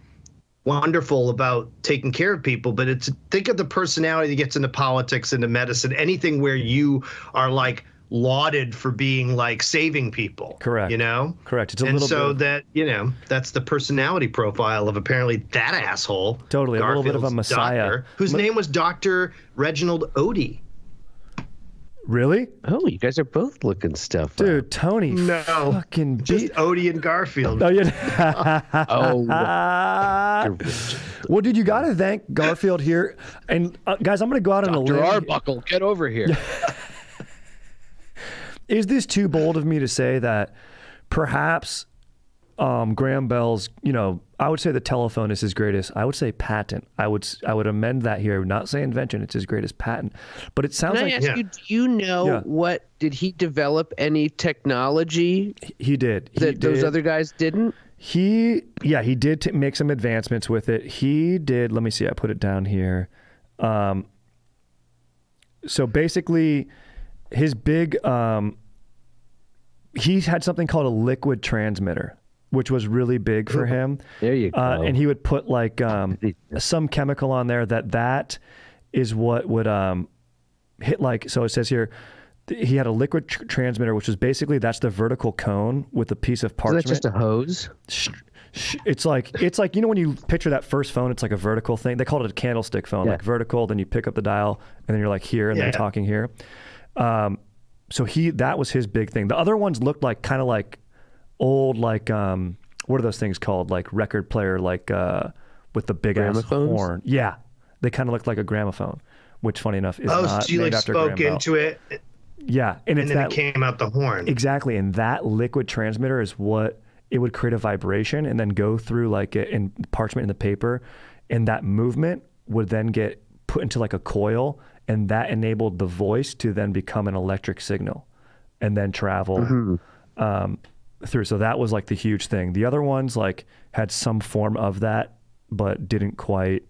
wonderful about taking care of people but it's think of the personality that gets into politics into medicine anything where you are like lauded for being like saving people Correct. you know Correct. It's a and little so bit. That you know that's the personality profile of apparently that asshole Totally, a little bit of a messiah. doctor, name was dr reginald odie really? Oh, you guys are both looking stuff. up. Dude, Tony No, fucking just beat. odie and garfield Oh, yeah. Oh, well, dude, you got to thank Garfield here. And uh, guys, I'm going to go out on a Dr. limb. Arbuckle, get over here. Is this too bold of me to say that perhaps um, Graham Bell's, you know, I would say the telephone is his greatest. I would say patent. I would s- I would amend that here. Not say invention. It's his greatest patent. But it sounds Can I ask Yeah. you? Do you know Yeah. what? Did he develop any technology he did. He that those other guys didn't? He, yeah, he did t- make some advancements with it. He did. Let me see. I put it down here. Um, so basically, his big, um, he had something called a liquid transmitter, which was really big for him. There you go. Uh, and he would put like um, some chemical on there that that is what would um, hit like. So it says here. He had a liquid tr- transmitter, which was basically that's the vertical cone with a piece of Is parchment that just a hose? it's like it's like you know when you picture that first phone it's like a vertical thing they called it a candlestick phone Yeah. like vertical then you pick up the dial and then you're like here and Yeah. then talking here um, so he that was his big thing the other ones looked like kind of like old like um, what are those things called like record player like uh, with the big ass Gramophones? horn yeah they kind of looked like a gramophone which funny enough is Oh, not so you named like after spoke Graham Bell. into it, yeah and and it's then that it came out the horn. Exactly, and that liquid transmitter is what it would create a vibration and then go through like a, in parchment in the paper, and that movement would then get put into like a coil, and that enabled the voice to then become an electric signal, and then travel um, through. So that was like the huge thing. The other ones like had some form of that, but didn't quite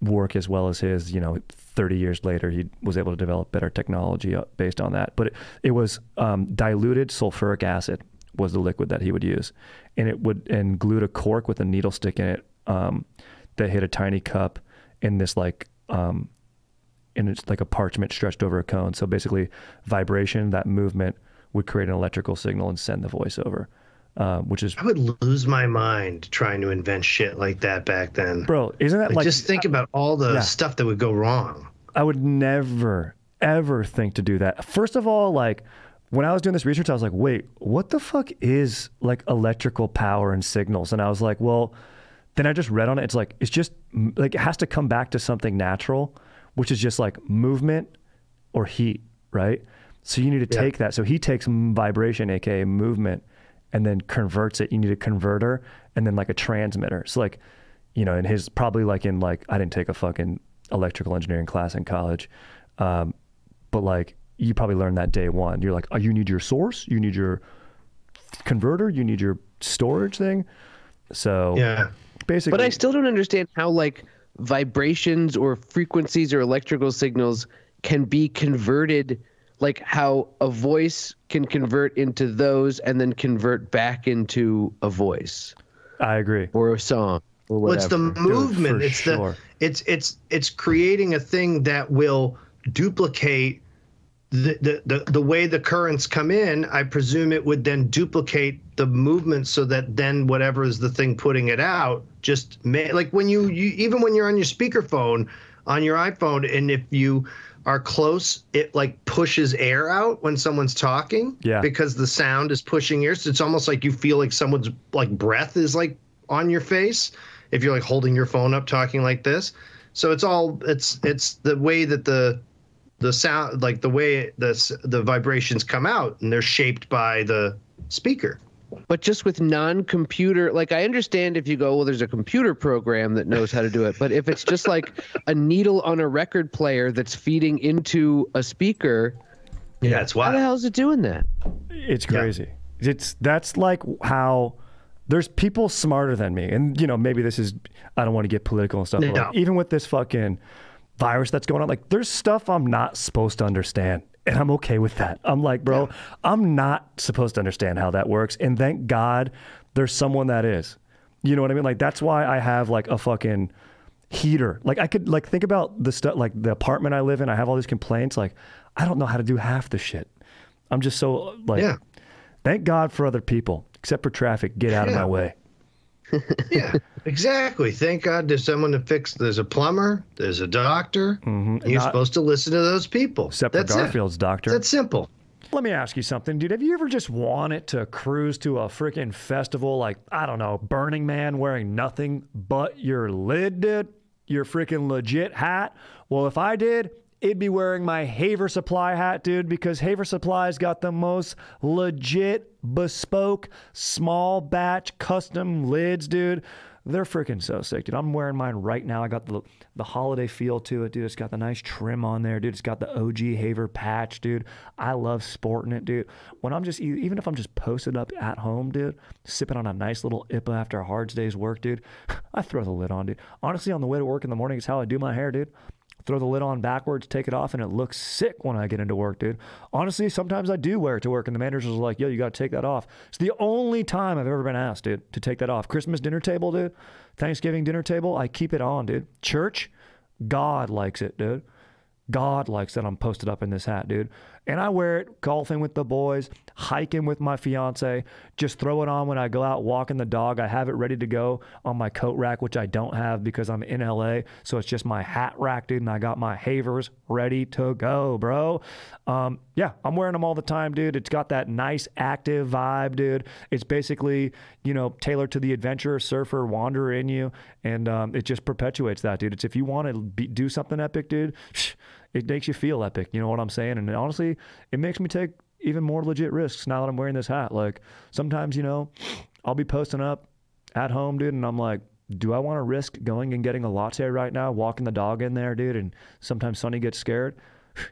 work as well as his. You know, 30 years later, he was able to develop better technology uh, based on that. But it, it was um, diluted sulfuric acid was the liquid that he would use, and it would and glued a cork with a needle stick in it um, that hit a tiny cup in this like. Um, and it's like a parchment stretched over a cone. So basically, vibration, that movement would create an electrical signal and send the voice over, um, which is, I would lose my mind trying to invent shit like that back then. bro, isn't that Like, like just think about all the Yeah. stuff that would go wrong. I would never, ever think to do that. First of all, like when I was doing this research, I was like, wait, what the fuck is like electrical power and signals? And I was like, well, then I just read on it. It's like, it's just like it has to come back to something natural, which is just like movement or heat, right? So you need to Yeah. take that. So he takes vibration, aka movement, and then converts it. You need a converter and then like a transmitter. So like, you know, in his probably like in like I didn't take a fucking electrical engineering class in college, um, but like you probably learned that day one. You're like, oh, you need your source, you need your converter, you need your storage thing. So Yeah. basically, But I still don't understand how like vibrations or frequencies or electrical signals can be converted like how a voice can convert into those and then convert back into a voice I agree. or a song or Well, it's the movement. it's sure. the it's it's it's creating a thing that will duplicate the, the, the, the way the currents come in, I presume it would then duplicate the movement so that then whatever is the thing putting it out just may, like when you, you even when you're on your speakerphone on your iPhone and if you are close, it like pushes air out when someone's talking. Yeah. Because the sound is pushing. So it's almost like you feel like someone's like breath is like on your face if you're like holding your phone up talking like this. So it's all it's it's the way that the the sound like the way the the vibrations come out and they're shaped by the speaker but just with non-computer like i understand if you go well there's a computer program that knows how to do it but if it's just like a needle on a record player that's feeding into a speaker yeah that's why how the hell is it doing that it's crazy yeah. it's that's like how there's people smarter than me and you know maybe this is i don't want to get political and stuff no. like, even with this fucking virus that's going on like there's stuff i'm not supposed to understand and I'm okay with that. I'm like, bro, yeah. I'm not supposed to understand how that works. And thank God there's someone that is. You know what I mean? Like that's why I have like a fucking heater. Like I could like think about the stuff like the apartment I live in. I have all these complaints. Like I don't know how to do half the shit. I'm just so like yeah. thank God for other people. Except for traffic, get out yeah. of my way. Yeah, exactly. Thank God there's someone to fix. There's a plumber. There's a doctor. Mm-hmm. You're Not, supposed to listen to those people. Except That's for Garfield's it. doctor. That's simple. Let me ask you something, dude. Have you ever just wanted to cruise to a freaking festival like, I don't know, Burning Man wearing nothing but your lid, dude? Your freaking legit hat? Well, if I did, it'd be wearing my Haver Supply hat, dude, because Haver Supply's got the most legit, bespoke, small batch, custom lids, dude. They're freaking so sick, dude. I'm wearing mine right now. I got the the holiday feel to it, dude. It's got the nice trim on there, dude. It's got the OG Haver patch, dude. I love sporting it, dude. When I'm just even if I'm just posted up at home, dude, sipping on a nice little IPA after a hard day's work, dude, I throw the lid on, dude. Honestly, on the way to work in the morning is how I do my hair, dude throw the lid on backwards, take it off, and it looks sick when I get into work, dude. Honestly, sometimes I do wear it to work, and the manager's are like, yo, you got to take that off. It's the only time I've ever been asked, dude, to take that off. Christmas dinner table, dude. Thanksgiving dinner table, I keep it on, dude. Church, God likes it, dude. God likes that I'm posted up in this hat, dude. And I wear it golfing with the boys, hiking with my fiance, just throw it on when I go out walking the dog. I have it ready to go on my coat rack, which I don't have because I'm in LA. So it's just my hat rack, dude. And I got my havers ready to go, bro. Um, yeah, I'm wearing them all the time, dude. It's got that nice active vibe, dude. It's basically, you know, tailored to the adventurer, surfer, wanderer in you. And um, it just perpetuates that, dude. It's if you want to be, do something epic, dude it makes you feel epic. You know what I'm saying? And honestly, it makes me take even more legit risks now that I'm wearing this hat. Like sometimes, you know, I'll be posting up at home, dude, and I'm like, do I want to risk going and getting a latte right now, walking the dog in there, dude? And sometimes Sonny gets scared.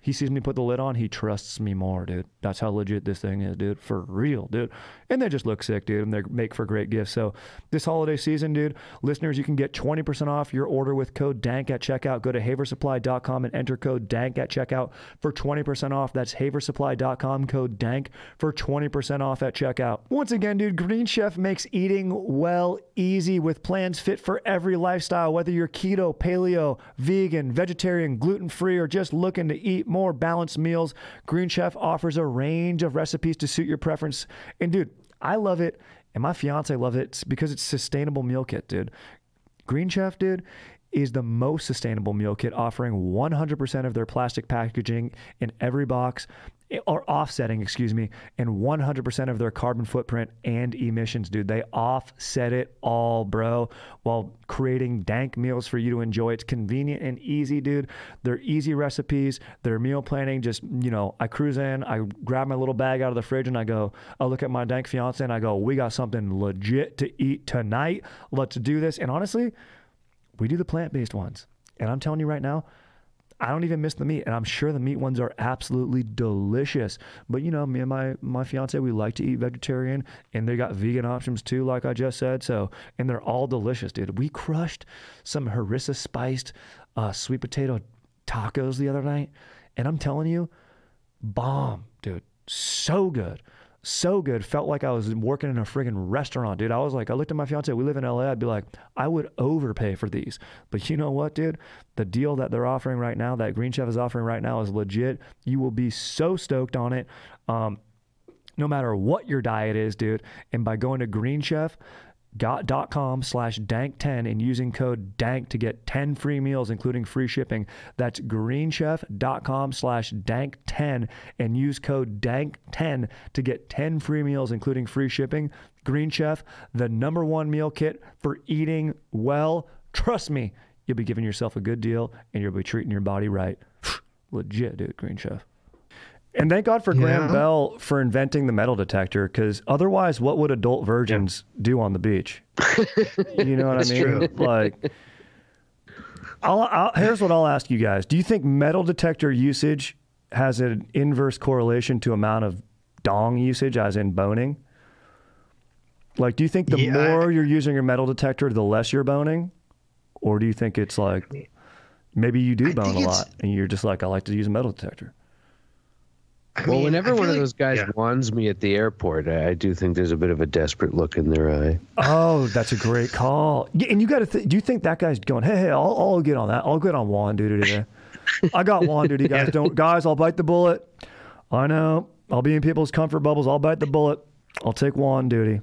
He sees me put the lid on, he trusts me more, dude. That's how legit this thing is, dude. For real, dude. And they just look sick, dude, and they make for great gifts. So this holiday season, dude, listeners, you can get 20% off your order with code DANK at checkout. Go to haversupply.com and enter code DANK at checkout for 20% off. That's haversupply.com, code DANK for 20% off at checkout. Once again, dude, Green Chef makes eating well easy with plans fit for every lifestyle, whether you're keto, paleo, vegan, vegetarian, gluten free, or just looking to eat more balanced meals. Green Chef offers a range of recipes to suit your preference. And dude, I love it, and my fiance loves it because it's sustainable meal kit, dude. Green Chef, dude, is the most sustainable meal kit, offering 100% of their plastic packaging in every box or offsetting, excuse me, and 100% of their carbon footprint and emissions, dude. They offset it all, bro, while creating dank meals for you to enjoy. It's convenient and easy, dude. They're easy recipes. They're meal planning. Just, you know, I cruise in, I grab my little bag out of the fridge and I go, I look at my dank fiance and I go, we got something legit to eat tonight. Let's do this. And honestly, we do the plant based ones. And I'm telling you right now, I don't even miss the meat, and I'm sure the meat ones are absolutely delicious. But you know, me and my my fiance, we like to eat vegetarian, and they got vegan options too, like I just said. So, and they're all delicious, dude. We crushed some harissa spiced uh, sweet potato tacos the other night, and I'm telling you, bomb, dude, so good so good. Felt like I was working in a friggin' restaurant, dude. I was like, I looked at my fiance. We live in LA. I'd be like, I would overpay for these. But you know what, dude? The deal that they're offering right now, that Green Chef is offering right now, is legit. You will be so stoked on it. Um, no matter what your diet is, dude. And by going to Green Chef, dot com slash dank10 and using code dank to get 10 free meals including free shipping. That's greenchef.com slash dank10 and use code dank10 to get 10 free meals including free shipping. Green chef the number one meal kit for eating well. Trust me you'll be giving yourself a good deal and you'll be treating your body right. Legit dude green chef and thank God for Graham Bell for inventing the metal detector, because otherwise, what would adult virgins do on the beach? You know what I mean? true. Like, I'll, I'll, here's what I'll ask you guys: Do you think metal detector usage has an inverse correlation to amount of dong usage, as in boning? Like, do you think the Yeah, more you're using your metal detector, the less you're boning, or do you think it's like maybe you do I bone a lot and you're just like, I like to use a metal detector? I Well, mean, whenever one feel of like- those guys yeah. wands me at the airport, I, I do think there's a bit of a desperate look in their eye. Oh, that's a great call. Yeah, and you got to. Th- do you think that guy's going? Hey, hey, I'll, I'll get on that. I'll get on Juan duty today. I got Juan duty, guys. Don't guys. I'll bite the bullet. I know. I'll be in people's comfort bubbles. I'll bite the bullet. I'll take Juan duty.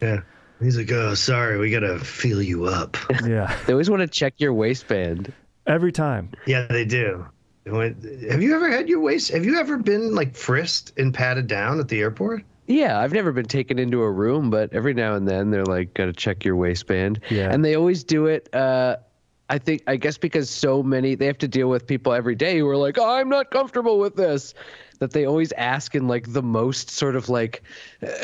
Yeah. He's like, oh, sorry, we gotta feel you up. Yeah, They always want to check your waistband. every time. yeah, they do. When- Have you ever had your waist? Have you ever been like frisked and patted down at the airport? Yeah, I've never been taken into a room, but every now and then they're like, got to check your waistband. Yeah. And they always do it. Uh, I think, I guess because so many, they have to deal with people every day who are like, I'm not comfortable with this. That they always ask in like the most sort of like,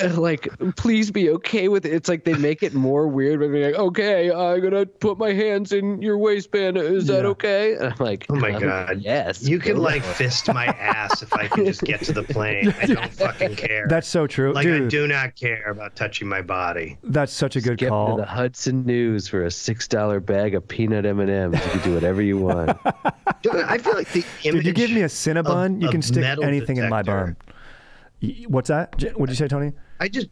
uh, like, please be okay with it. It's like they make it more weird by being like, okay, I'm going to put my hands in your waistband. Is that Yeah. okay? And I'm like, Oh my um, God. Yes. You can like it." fist my ass if I can just get to the plane. I don't fucking care. That's so true, like I do not care about touching my body. That's such a good Get to call. the Hudson News for a six dollar bag of peanut M and M's. You can do whatever you want. Dude, I feel like the image. Dude, you give me a Cinnabon, of- you can stick metal anything in my detector. bum. What's that? What'd you say, Tony? I just,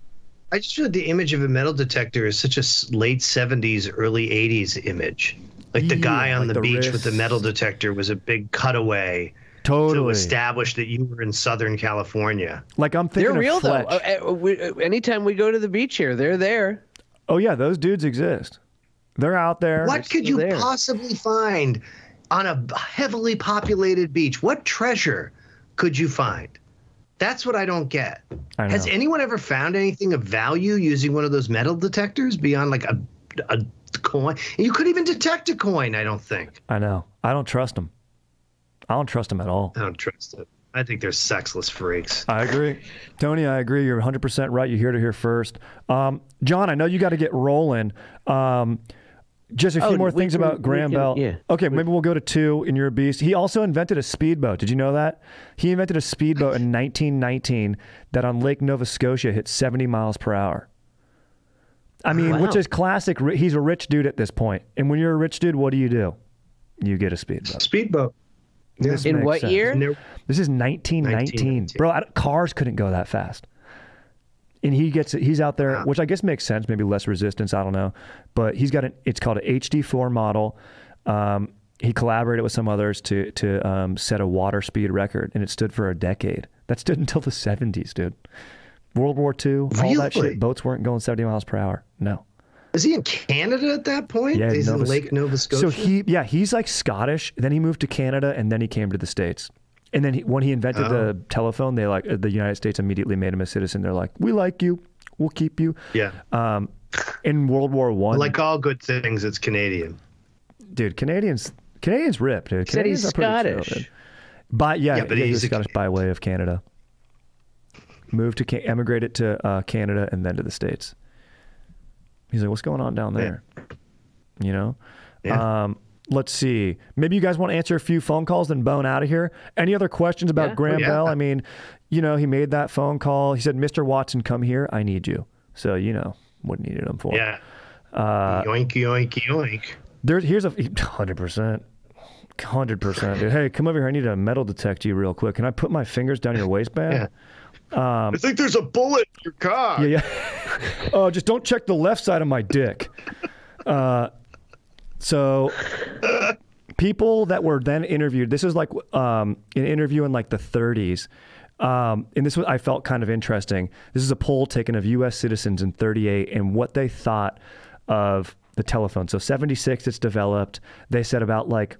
I just feel like the image of a metal detector is such a late '70s, early '80s image. Like the guy on like the, the beach with the metal detector was a big cutaway to establish that you were in Southern California. Like I'm thinking They're real of though. Fletch. Uh, uh, we, uh, anytime we go to the beach here, they're there. Oh yeah, those dudes exist. They're out there. What could you there. possibly find on a heavily populated beach? What treasure could you find? That's what I don't get. I. Has anyone ever found anything of value using one of those metal detectors beyond like a, a coin? You couldn't even detect a coin, I don't think. I know. I don't trust them. I don't trust them at all. I don't trust it. I think they're sexless freaks. I agree. Tony, I agree. You're 100% right. You hear it here first. Um, John, I know you got to get rolling. Um, just a few Oh, more things can- about Graham can- Bell. yeah. Okay, maybe we'll go to two, and you're a beast. He also invented a speedboat. Did you know that? He invented a speedboat in 1919 that on Lake Nova Scotia hit 70 miles per hour. I mean, which is classic. He's a rich dude at this point. And when you're a rich dude, what do you do? You get a speedboat. Speedboat. This In what sense. year? This is 1919. 1919. Bro, I cars couldn't go that fast. And he gets it. He's out there, which I guess makes sense. Maybe less resistance. I don't know. But he's got an. It's called a HD4 model. Um, he collaborated with some others to to um, set a water speed record, and it stood for a decade. That stood until the 70s, dude. World War II, all that shit. Boats weren't going 70 miles per hour. No. Is he in Canada at that point? Yeah, He's Nova in Lake Nova Scotia. So he, yeah, he's like Scottish. Then he moved to Canada, and then he came to the states. And then he, when he invented Oh. the telephone, they like the United States immediately made him a citizen. They're like, "We like you, we'll keep you." yeah. Um, in World War One, Like all good things, it's Canadian. dude, Canadians, Canadians rip, dude. Said he's are pretty chill, Scottish. dude. Yeah, Yeah, but yeah, he he's a Scottish by way of Canada. Moved to Ca- emigrated to uh, Canada and then to the states. He's like, "What's going on down Yeah. there?" You know. Yeah. Um, let's see. Maybe you guys want to answer a few phone calls, then bone out of here. Any other questions about Yeah. Graham Yeah. Bell? I mean, you know, he made that phone call. He said, "Mr. Watson, come here. I need you." So you know what he needed him for. Yeah. Uh, yoink, yoink, yoink. There, here's a hundred percent, hundred percent, dude. Hey, come over here. I need to metal detect you real quick. Can I put my fingers down your waistband? Yeah. I think there's a bullet in your car. Yeah, yeah. oh, just don't check the left side of my dick. Uh, so people that were then interviewed. This was like um, an interview in like the 30s. Um, and this was I felt kind of interesting. This is a poll taken of U.S. citizens in 38 and what they thought of the telephone. So 76, it's developed. They said about like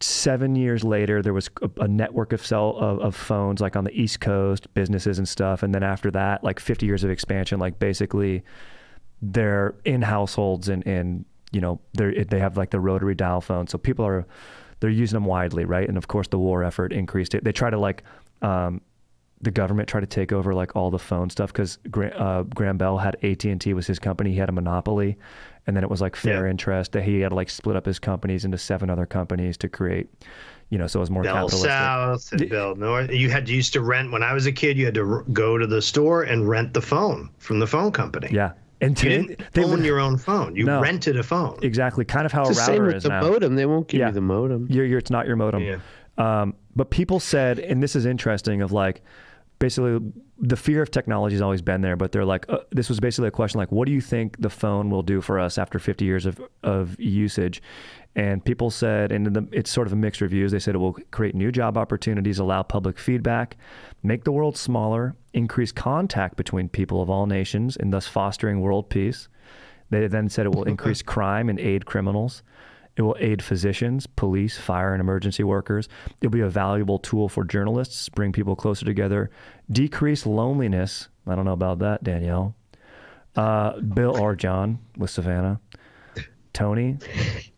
seven years later, there was a, a network of cell of, of phones like on the East Coast, businesses and stuff. And then after that, like 50 years of expansion, like basically they're in households and and you know they they have like the rotary dial phone. So people are they're using them widely, right? And of course, the war effort increased it. They try to like. Um, the government tried to take over like all the phone stuff because uh, Graham Bell had AT and T was his company. He had a monopoly, and then it was like fair Yeah. interest that he had to like split up his companies into seven other companies to create, you know, so it was more Bell. South and Bell North. You had to used to rent when I was a kid. You had to r- go to the store and rent the phone from the phone company. Yeah, and You didn't they own would- your own phone. You No. rented a phone. exactly kind of how It's the a same router with is the now. modem. They won't give Yeah. you the modem. You're, you're, it's not your modem. Yeah. Um, but people said, and this is interesting, of like, basically, the fear of technology has always been there. But they're like, uh, this was basically a question like, what do you think the phone will do for us after 50 years of of usage? And people said, and the, it's sort of a mixed reviews. They said it will create new job opportunities, allow public feedback, make the world smaller, increase contact between people of all nations, and thus fostering world peace. They then said it will increase crime and aid criminals. It will aid physicians, police, fire, and emergency workers. It'll be a valuable tool for journalists, bring people closer together, decrease loneliness. I don't know about that, Danielle. Uh, Bill or John with Savannah. Tony,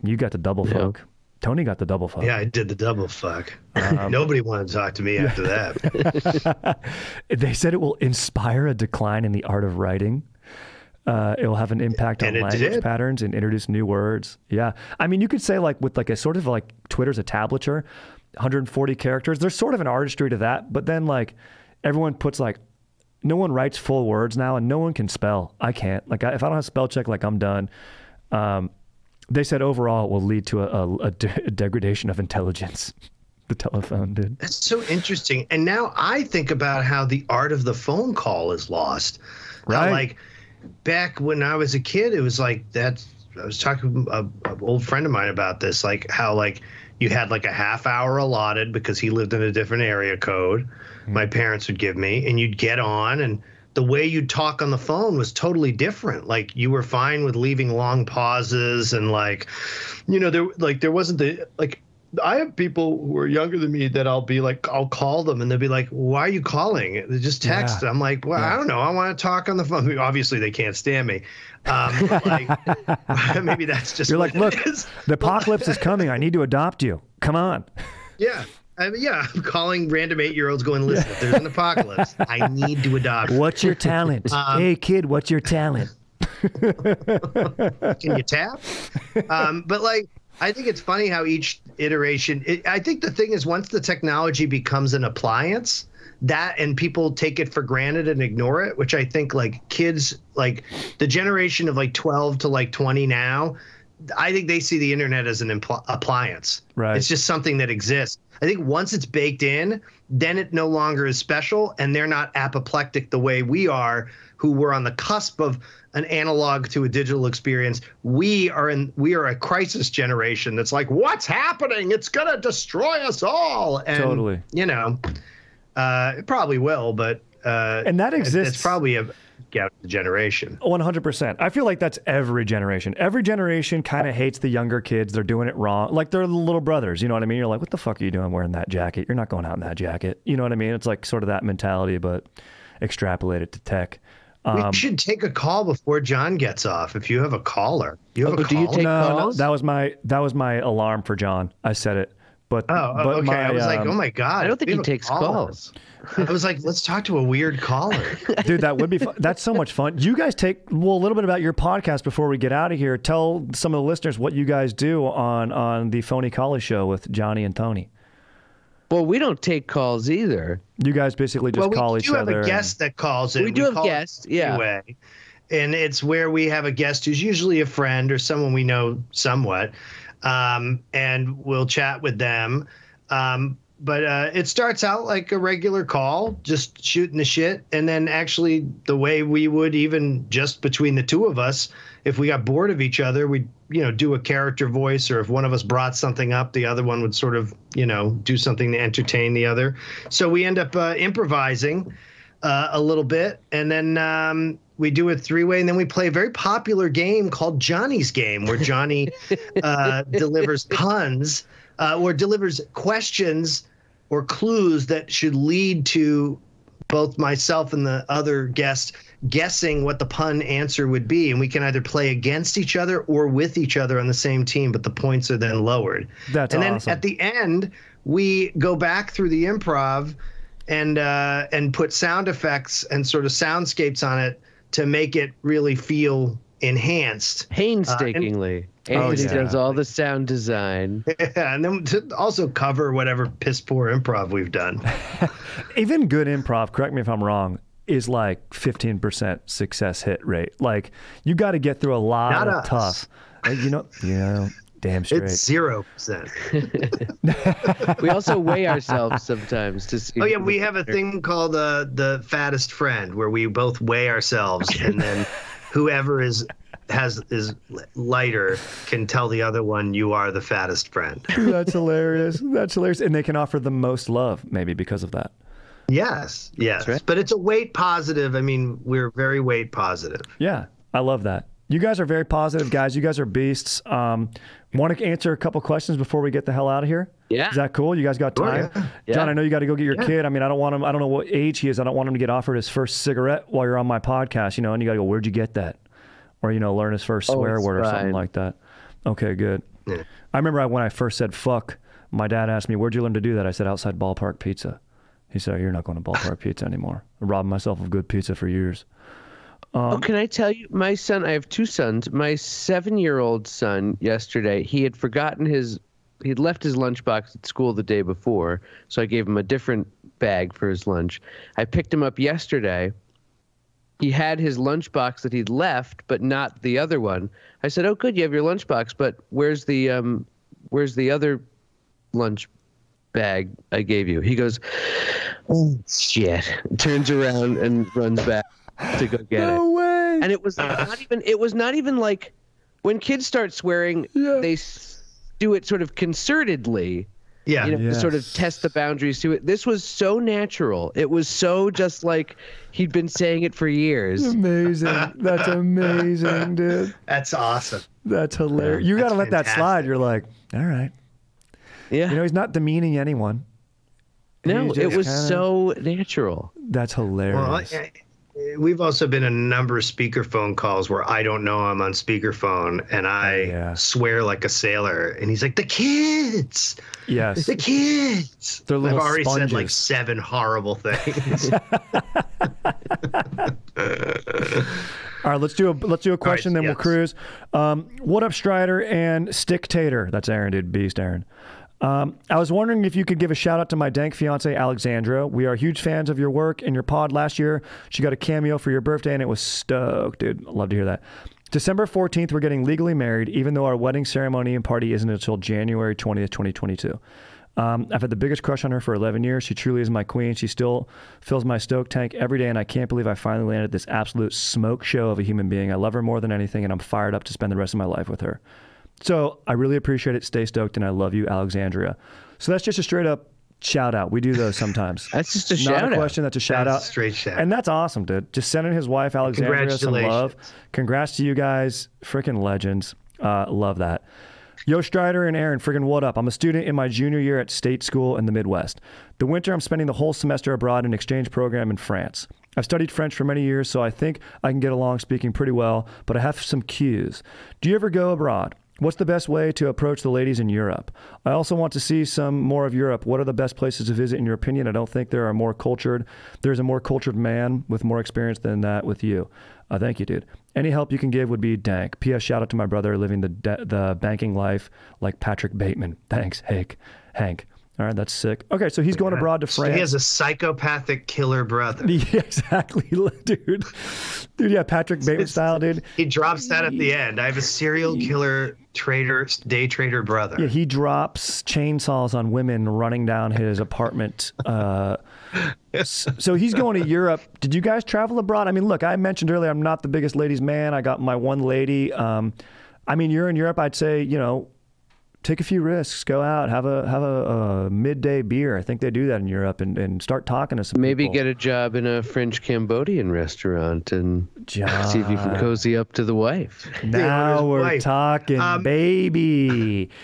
you got the double fuck. Tony got the double fuck. Yeah, I did the double fuck. Um, Nobody wanted to talk to me after that. they said it will inspire a decline in the art of writing. Uh, it will have an impact on And it language did. patterns and introduce new words. Yeah, I mean, you could say like with like a sort of like Twitter's a tablature, 140 characters. There's sort of an artistry to that, but then like everyone puts like no one writes full words now, and no one can spell. I can't. Like I, if I don't have spell check, like I'm done. Um, they said overall it will lead to a, a, a de- a degradation of intelligence. the telephone did. That's so interesting. And now I think about how the art of the phone call is lost. Right. like back when I was a kid, it was like that. I was talking to an old friend of mine about this, like how like you had like a half hour allotted because he lived in a different area code. Hmm. My parents would give me, and you'd get on and. The way you'd talk on the phone was totally different. Like you were fine with leaving long pauses and like, you know, there like there wasn't the like I have people who are younger than me that I'll be like, I'll call them and they'll be like, why are you calling? They just text. Yeah. I'm like, well, I don't know. I want to talk on the phone. Obviously, they can't stand me. Um, like, maybe that's just You're like, look, is." the apocalypse is coming. I need to adopt you. Come on. Yeah. I mean, yeah, I'm calling random eight year olds going, listen, if there's an apocalypse, I need to adopt. What's your talent? Um, hey, kid, what's your talent? Can you tap? Um, but like, I think it's funny how each iteration. It, I think the thing is, once the technology becomes an appliance, that and people take it for granted and ignore it, which I think like kids, like the generation of like 12 to like 20 now, I think they see the internet as an impl- appliance. Right. It's just something that exists. I think once it's baked in, then it no longer is special, and they're not apoplectic the way we are, who were on the cusp of an analog to a digital experience. We are in we are a crisis generation that's like, what's happening? It's gonna destroy us all. And Totally. you know, uh, it probably will, but uh, And that exists- It's probably a gap generation. 100%. I feel like that's every generation. Every generation kind of hates the younger kids. They're doing it wrong. Like they're the little brothers. You know what I mean? You're like, what the fuck are you doing wearing that jacket? You're not going out in that jacket. You know what I mean? It's like sort of that mentality, but extrapolated to tech. Um, we should take a call before John gets off. If you have a caller, you have Oh, a do you caller? take no, calls? that was my that was my alarm for John. I said it, but Oh, oh, but okay. my, I was like, um, oh my god. I don't think he takes caller. calls. I was like, let's talk to a weird caller. Dude, that would be fun. That's so much fun. You guys take well a little bit about your podcast before we get out of here. Tell some of the listeners what you guys do on on the Phoney Call-y show with Johnny and Tony. Well, we don't take calls either. You guys basically just well, call each other. we do have other. a and- guest that calls in. We do have call it guests, yeah. Anyway, and it's where we have a guest who's usually a friend or someone we know somewhat, um, and we'll chat with them. Um, but uh, it starts out like a regular call, just shooting the shit, and then actually the way we would even just between the two of us, if we got bored of each other, we'd you know do a character voice, or if one of us brought something up, the other one would sort of you know do something to entertain the other. So we end up uh, improvising uh, a little bit, and then. Um, we do a three way, and then we play a very popular game called Johnny's Game, where Johnny uh, delivers puns uh, or delivers questions or clues that should lead to both myself and the other guest guessing what the pun answer would be and we can either play against each other or with each other on the same team but the points are then lowered That's and awesome. then at the end we go back through the improv and uh, and put sound effects and sort of soundscapes on it to make it really feel enhanced Painstakingly. Anthony yeah. does all the sound design. Yeah, and then to also cover whatever piss poor improv we've done. Even good improv, correct me if I'm wrong, is like 15% success hit rate. Like you got to get through a lot Not of us. tough. Uh, you know, you know, damn straight. It's zero percent. We also weigh ourselves sometimes to see. Oh yeah, we have a thing called uh, the fattest friend, where we both weigh ourselves, and then whoever is has is lighter can tell the other one you are the fattest friend. That's hilarious. That's hilarious. And they can offer the most love, maybe because of that. Yes, yes, right. but it's a weight positive. I mean, we're very weight positive. Yeah, I love that. You guys are very positive guys. You guys are beasts. Um, Want to answer a couple questions before we get the hell out of here? Yeah. Is that cool? You guys got Sure, time? yeah. Yeah. John, I know you got to go get your kid. I mean, I don't want him. I don't know what age he is. I don't want him to get offered his first cigarette while you're on my podcast. You know, and you got to go. Where'd you get that? Or you know, learn his first Oh, swear it's word or something like that. Okay, good. Yeah. I remember I, when I first said fuck. My dad asked me, "Where'd you learn to do that?" I said, "Outside Ballpark Pizza." He said, "You're not going to Ballpark Pizza anymore." I robbed myself of good pizza for years. Oh, can I tell you, my son? I have two sons. My seven-year-old son yesterday, he had forgotten his. He'd left his lunchbox at school the day before, so I gave him a different bag for his lunch. I picked him up yesterday. He had his lunchbox that he'd left, but not the other one. I said, "Oh, good, you have your lunchbox, but where's the um, where's the other lunch bag I gave you?" He goes, "Oh shit!" Turns around and runs back to go get it way. and it was not even it was not even like when kids start swearing Yeah. they do it sort of concertedly Yeah, you know to sort of test the boundaries to it this was so natural it was so just like he'd been saying it for years Amazing. That's amazing, dude. that's awesome. That's hilarious. You got to That's let that slide. You're like, all right. yeah You know, he's not demeaning anyone. no it was kinda- so natural That's Well, hilarious. I- we've also been a number of speakerphone calls where I don't know I'm on speakerphone and I yeah. swear like a sailor, and he's like, "The kids, yes. the kids." They're little I've already said like seven horrible things. All right, let's do a let's do a question, then we'll cruise. Um, what up, Strider and Sticktator? That's Aaron, dude. Beast, Aaron. Um, I was wondering if you could give a shout out to my dank fiance Alexandra. We are huge fans of your work and your pod. Last year, she got a cameo for your birthday, and it was stoked, dude. Love to hear that. December 14th, we're getting legally married, even though our wedding ceremony and party isn't until January 20th, 2022. Um, I've had the biggest crush on her for 11 years. She truly is my queen. She still fills my stoke tank every day, and I can't believe I finally landed this absolute smoke show of a human being. I love her more than anything, and I'm fired up to spend the rest of my life with her. So I really appreciate it. Stay stoked, and I love you, Alexandria. So that's just a straight up shout out. We do those sometimes. that's just a Not shout a out question. That's a shout That's out. a straight shout. And that's awesome, dude. Just sending his wife Alexandria some love. Congrats to you guys, freaking legends. Uh, love that. Yo, Strider and Aaron, friggin' what up? I'm a student in my junior year at state school in the Midwest. The winter, I'm spending the whole semester abroad in an exchange program in France. I've studied French for many years, so I think I can get along speaking pretty well, but I have some cues. Do you ever go abroad? What's the best way to approach the ladies in Europe? I also want to see some more of Europe. What are the best places to visit in your opinion? I don't think there are more cultured. There's a more cultured man with more experience than that with you. Uh, thank you, dude. Any help you can give would be dank. P.S. Shout out to my brother living the the banking life like Patrick Bateman. Thanks, Hank. Hank. All right, that's sick. Okay, so he's going abroad to So France. he has a psychopathic killer brother. Yeah, exactly, dude. Dude, yeah, Patrick Bateman style, dude. He drops that at the end. I have a serial killer trader, day trader brother. Yeah, he drops chainsaws on women running down his apartment. Uh, so he's going to Europe. Did you guys travel abroad? I mean, look, I mentioned earlier I'm not the biggest ladies' man. I got my one lady. Um, I mean, you're in Europe. I'd say you know, take a few risks. Go out, have a have a, a midday beer. I think they do that in Europe, and, and start talking to some Maybe people. get a job in a French Cambodian restaurant and see if you can cozy up to the wife. Now we're wife. talking, Um, baby.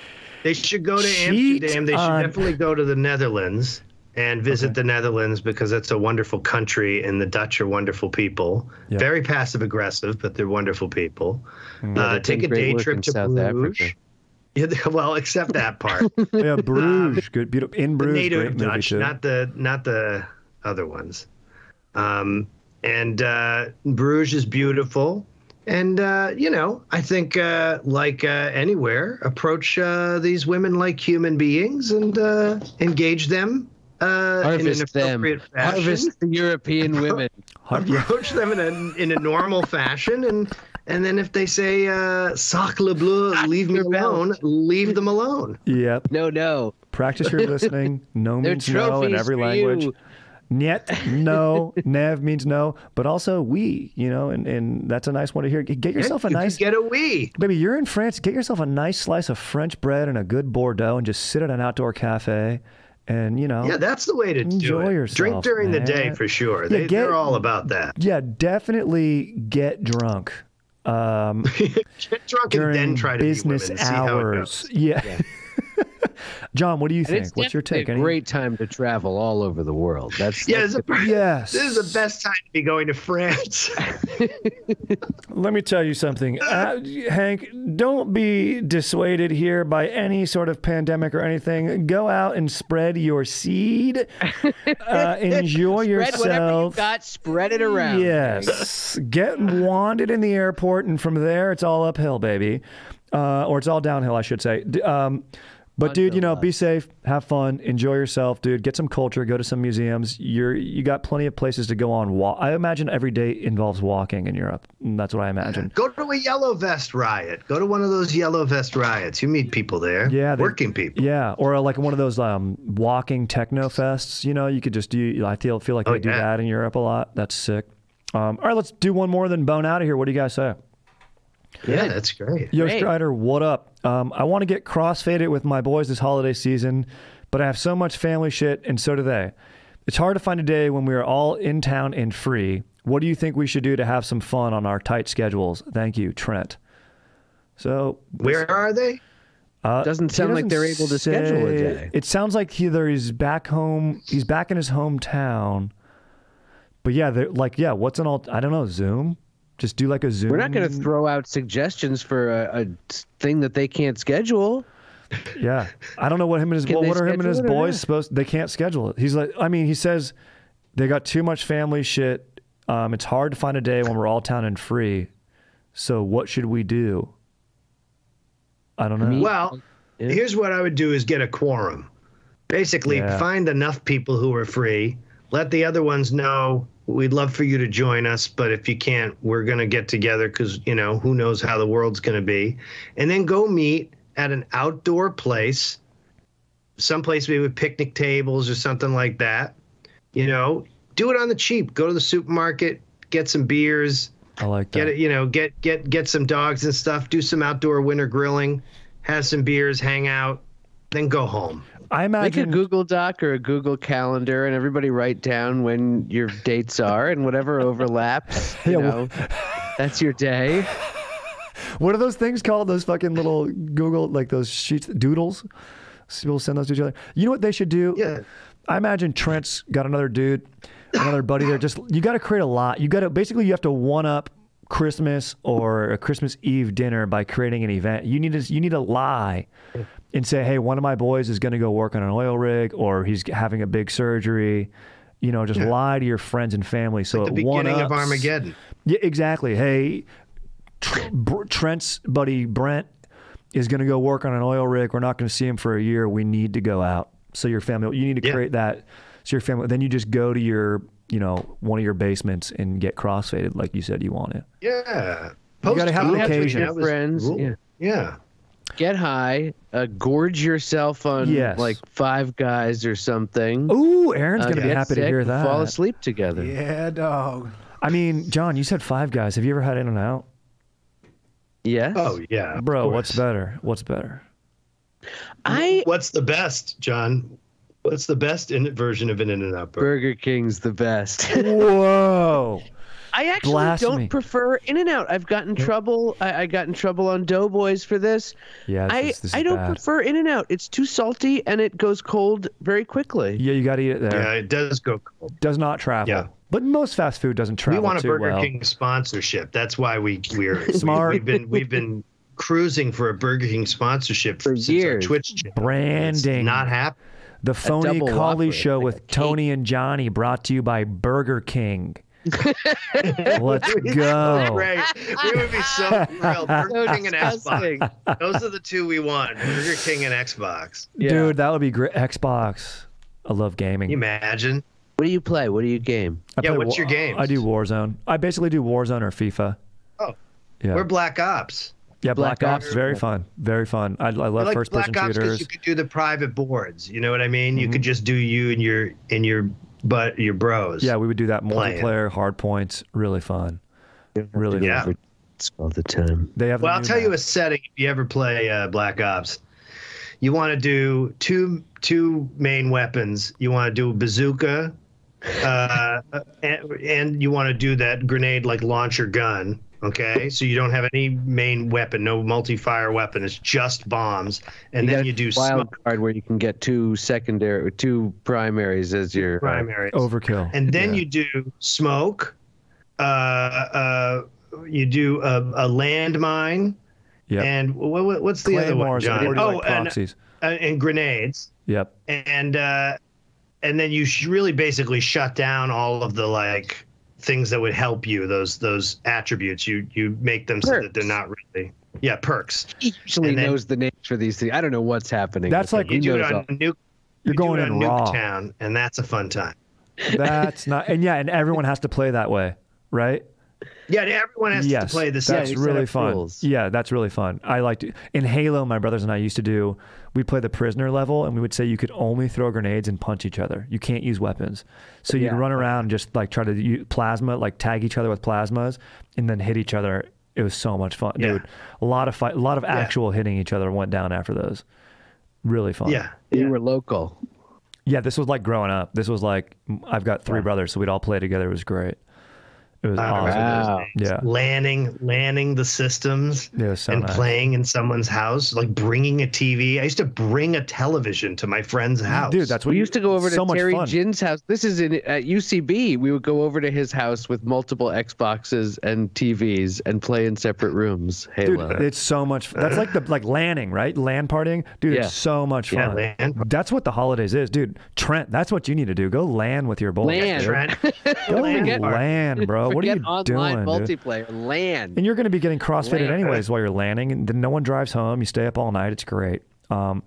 They should go to Cheat Amsterdam. They should on- definitely go to the Netherlands and visit the Netherlands because it's a wonderful country and the Dutch are wonderful people. Yeah. Very passive aggressive, but they're wonderful people. Mm. Uh, take a day trip to South Bruges. Africa. Yeah, well, except that part. yeah, Bruges, good, beautiful. In the Bruges, native great movie Dutch, too. not the not the other ones. Um, and uh, Bruges is beautiful. And uh, you know, I think uh, like uh, anywhere, approach uh, these women like human beings and uh, engage them uh, in an Harvest them. appropriate fashion. Harvest the European women. Approach them in a in a normal fashion, and and then if they say uh, "sacre bleu," leave me alone, leave them alone. Yep. No, no. Practice your listening. No They're means no in every language. you. Niet, no. Nev means no, but also we, you know, and, and that's a nice one to hear. Get yourself a nice, get a wee. baby, you're in France. Get yourself a nice slice of French bread and a good Bordeaux and just sit at an outdoor cafe and, you know, Yeah, that's the way to do Enjoy it. yourself, Drink during the day for sure. Yeah, They, get- they're all about that. yeah, definitely get drunk. Um, Get drunk and then try to business be women. See how it hours. goes. Yeah. John, what do you think? What's your take? A Any- great time to travel all over the world. That's Yeah, that's this is, a, Yes. this is the best time to be going to France. Let me tell you something, uh, Hank. Don't be dissuaded here by any sort of pandemic or anything. Go out and spread your seed. Uh, enjoy Spread whatever you yourself. got, spread it around. Yes. Get wanded in the airport, and from there it's all uphill, baby, uh, or it's all downhill, I should say. Um, but dude, you know, be safe, have fun, enjoy yourself, dude. Get some culture, go to some museums. You're you got plenty of places to go on. Wa- I imagine every day involves walking in Europe. And That's what I imagine. Go to a yellow vest riot. Go to one of those yellow vest riots. You meet people there. Yeah, they- working people. Yeah, or like one of those um, walking techno fests. You know, you could just do. I feel feel like Oh, they do that in Europe a lot. That's sick. Um, all right, let's do one more, then bone out of here. What do you guys say? Yeah, that's great. Yo, Great. Strider, what up? Um, I want to get crossfaded with my boys this holiday season, but I have so much family shit, and so do they. It's hard to find a day when we are all in town and free. What do you think we should do to have some fun on our tight schedules? Thank you, Trent. So, Where are they? uh, Doesn't sound like doesn't they're able to schedule a day. It sounds like either he's back home, he's back in his hometown. But yeah, they're like, yeah, what's an alt? I don't know, Zoom. Just do like a Zoom. We're not going to throw out suggestions for a, a thing that they can't schedule. Yeah, I don't know what him and his Can well, what are him and his schedule it or boys supposed? They can't schedule it. He's like, I mean, he says they got too much family shit. Um, it's hard to find a day when we're all town and free. So what should we do? I don't know. Well, Yeah. here's what I would do is get a quorum. Basically, Yeah. find enough people who are free. Let the other ones know we'd love for you to join us, but if you can't, we're going to get together because, you know, who knows how the world's going to be. And then go meet at an outdoor place, someplace maybe with picnic tables or something like that. You know, do it on the cheap. Go to the supermarket, get some beers, I like that. get it you know get get get some dogs and stuff do some outdoor winter grilling have some beers hang out then go home I Make a. Google Doc or a Google Calendar, and everybody write down when your dates are and whatever overlaps. You Yeah, know, well- that's your day. What are those things called? Those fucking little Google like those sheets, doodles. People send those to each other. You know what they should do? yeah I imagine Trent's got another dude, another buddy there. Just you got to create a lot. You got to basically you have to one up Christmas or a Christmas Eve dinner by creating an event. You need to you need to lie and say, hey, one of my boys is going to go work on an oil rig or he's having a big surgery. You know, just lie to your friends and family. So the it one beginning of ups- armageddon Yeah, exactly. Hey, Trent's buddy Brent is going to go work on an oil rig. We're not going to see him for a year. We need to go out. So your family, you need to Yeah. create that. So your family, then you just go to your, you know, one of your basements and get crossfaded like you said you wanted. yeah You gotta have an occasion. that Friends, yeah. yeah get high, uh, gorge yourself on Yes. like Five Guys or something. Ooh, Aaron's uh, gonna be get happy to hear that. Fall asleep together. Yeah, dog. I mean, John, you said Five Guys. Have you ever had In and Out? Yes. Oh yeah, Bro, what's better? What's better? I What's the best, John? What's the best in version of an In and Out burger? Burger King's the best. Whoa. I actually Blasphemy. don't prefer In and Out. I've gotten trouble. I, I got in trouble on Doughboys for this. Yeah, this I is, this is I don't bad. prefer In and Out. It's too salty and it goes cold very quickly. Yeah, you got to eat it there. Yeah, it does go cold. Does not travel. Yeah. But most fast food doesn't travel we want a too Burger well. King sponsorship. That's why we we're Smart. We, have been we've been cruising for a Burger King sponsorship For since years. our Twitch channel. It's Branding. not happening. The Phoney double Call-y Show with. Tony and Johnny, brought to you by Burger King. Let's go. Great. We would be so thrilled. Burger King and. Xbox. Those are the two we want. Burger King and Xbox. Yeah. Dude, that would be great. Xbox. I love gaming. Can you imagine? What do you play? What do you game? I Yeah, play what's your game? I do Warzone. I basically do Warzone or FIFA. Oh. Yeah. We're Black Ops. yeah, Black, Black Ops, Ops. very fun. Very fun. I, I We love like first Black person Ops because shooters. you could do the private boards. You know what I mean? You Mhm. could just do you and your and your but your bros. Yeah, we would do that Playing. multiplayer, hard points, really fun. Really Yeah. fun. It's all the time. They have the Well, I'll new tell you a setting if you ever play uh, Black Ops. You want to do two two main weapons. You want to do a bazooka, uh, and, and you want to do that grenade like launcher gun. Okay, so you don't have any main weapon, no multi-fire weapon. It's just bombs, and then you do wild smoke card where you can get two secondary, two primaries as your uh, primaries. overkill. and then Yeah. you do smoke. Uh, uh, you do a, a landmine, Yep. and what, what- what's the other one, Claymores, John? or do you Oh, like and, uh, and grenades, Yep. and uh, and then you sh- really basically shut down all of the like things that would help you. Those those attributes you you make them so that they're not really yeah perks. He usually then- knows the names for these things. I don't know what's happening. That's like- you do it on nuke, you're you do going it in on raw. Nuketown, and that's a fun time. That's not, and yeah, and everyone has to play that way, right? Yeah, everyone has yes, to play the that's same. Yeah, you really fun. rules. Yeah, that's really fun. I liked to in Halo. My brothers and I used to do. We'd play the prisoner level, and we would say you could only throw grenades and punch each other. You can't use weapons. So you'd Yeah. run around and just like try to use plasma, like tag each other with plasmas, and then hit each other. It was so much fun, Yeah. dude. A lot of fight, a lot of actual hitting each other went down after those. Really fun. Yeah, You yeah. were local. Yeah, this was like growing up. This was like I've got three brothers, so we'd all play together. It was great. It was I awesome. Wow. Yeah. Landing, landing the systems It so and nice. playing in someone's house, like bringing a TV. I used to bring a television to my friend's house. Dude, that's what We you- used to go over to much Terry. Jin's house. This is in at UCB. We would go over to his house with multiple Xboxes and TVs and play in separate rooms. Dude, it's so much. That's like the like landing, right? Land partying, dude. Yeah. It's so much Yeah, fun. land par- That's what the holidays is, dude. Trent, that's what you need to do. Go land with your boys. Land. Trent. Go Land land, bro. What are you online doing, dude? Land. And you're going to be getting crossfaded Land. anyways while you're landing, and then no one drives home. You stay up all night. It's great. Um,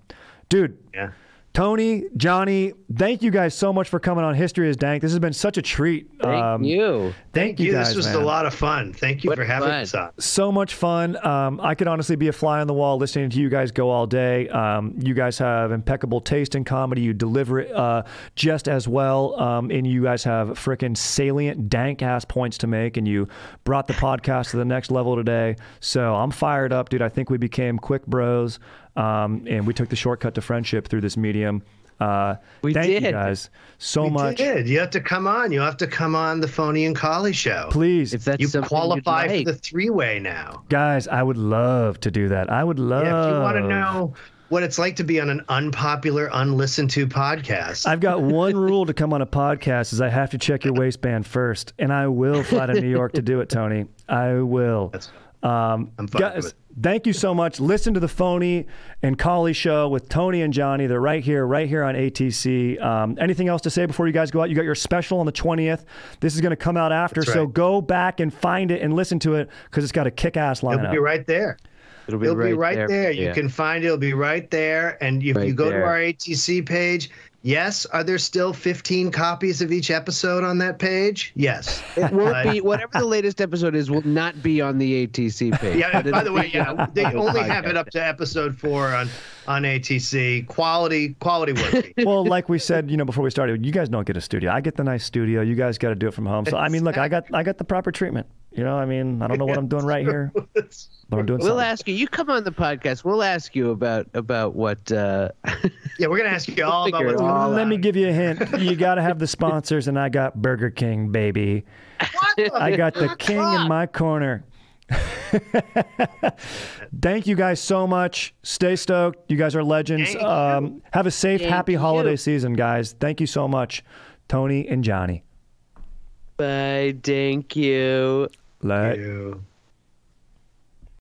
dude, Yeah. Tony, Johnny, thank you guys so much for coming on History is Dank. This has been such a treat. Thank Um, you. Thank you. guys, this was man. a lot of fun. Thank you What for having fun. us on. so much fun. Um, I could honestly be a fly on the wall listening to you guys go all day. Um, you guys have impeccable taste in comedy. You deliver it uh, just as well. Um, and you guys have freaking salient, dank ass points to make. And you brought the podcast to the next level today. So I'm fired up, dude. I think we became quick bros. Um, and we took the shortcut to friendship through this medium. Uh, We thank you guys so You much. did. You have to come on. You have to come on the Phoney and Call-y show. Please, If that's you something qualify like. for the three-way now. guys, I would love to do that. I would love. Yeah, if you want to know what it's like to be on an unpopular, unlistened to podcast, I've got one rule to come on a podcast is I have to check your waistband first, and I will fly to New York to do it, Tony. I will. That's- Um, I'm fine with guys, it. thank you so much. Listen to the Phoney and Call-y show with Tony and Johnny. They're right here, right here on ATC. Um, anything else to say before you guys go out? You got your special on the 20th. This is going to come out after, That's so go back and find it and listen to it because it's got a kick-ass lineup. it'll be right there. It'll be It'll right, be right there. You Yeah. can find it. It'll be right there. And if Right you go there. to our ATC page, Yes. Are there still 15 copies of each episode on that page? Yes. It won't be whatever the latest episode is. Will not be on the ATC page. Yeah. By the way, yeah, they only have it up to episode four on on ATC. Quality, quality work. well, like we said, you know, before we started, you guys don't get a studio. I get the nice studio. You guys got to do it from home. So I mean, look, I got I got the proper treatment. You know, I mean, I don't know what I'm doing right here, but I'm doing We'll something. ask you. You come on the podcast. We'll ask you about about what. Uh, yeah, we're gonna ask you all about figure what's it going out. on. Let me give you a hint. You got to have the sponsors, and I got Burger King, baby. I got the king in my corner. Thank you guys so much. Stay stoked. You guys are legends. Um, have a safe, Thank happy you. holiday season, guys. Thank you so much, Tony and Johnny. Bye. Thank you. Let you.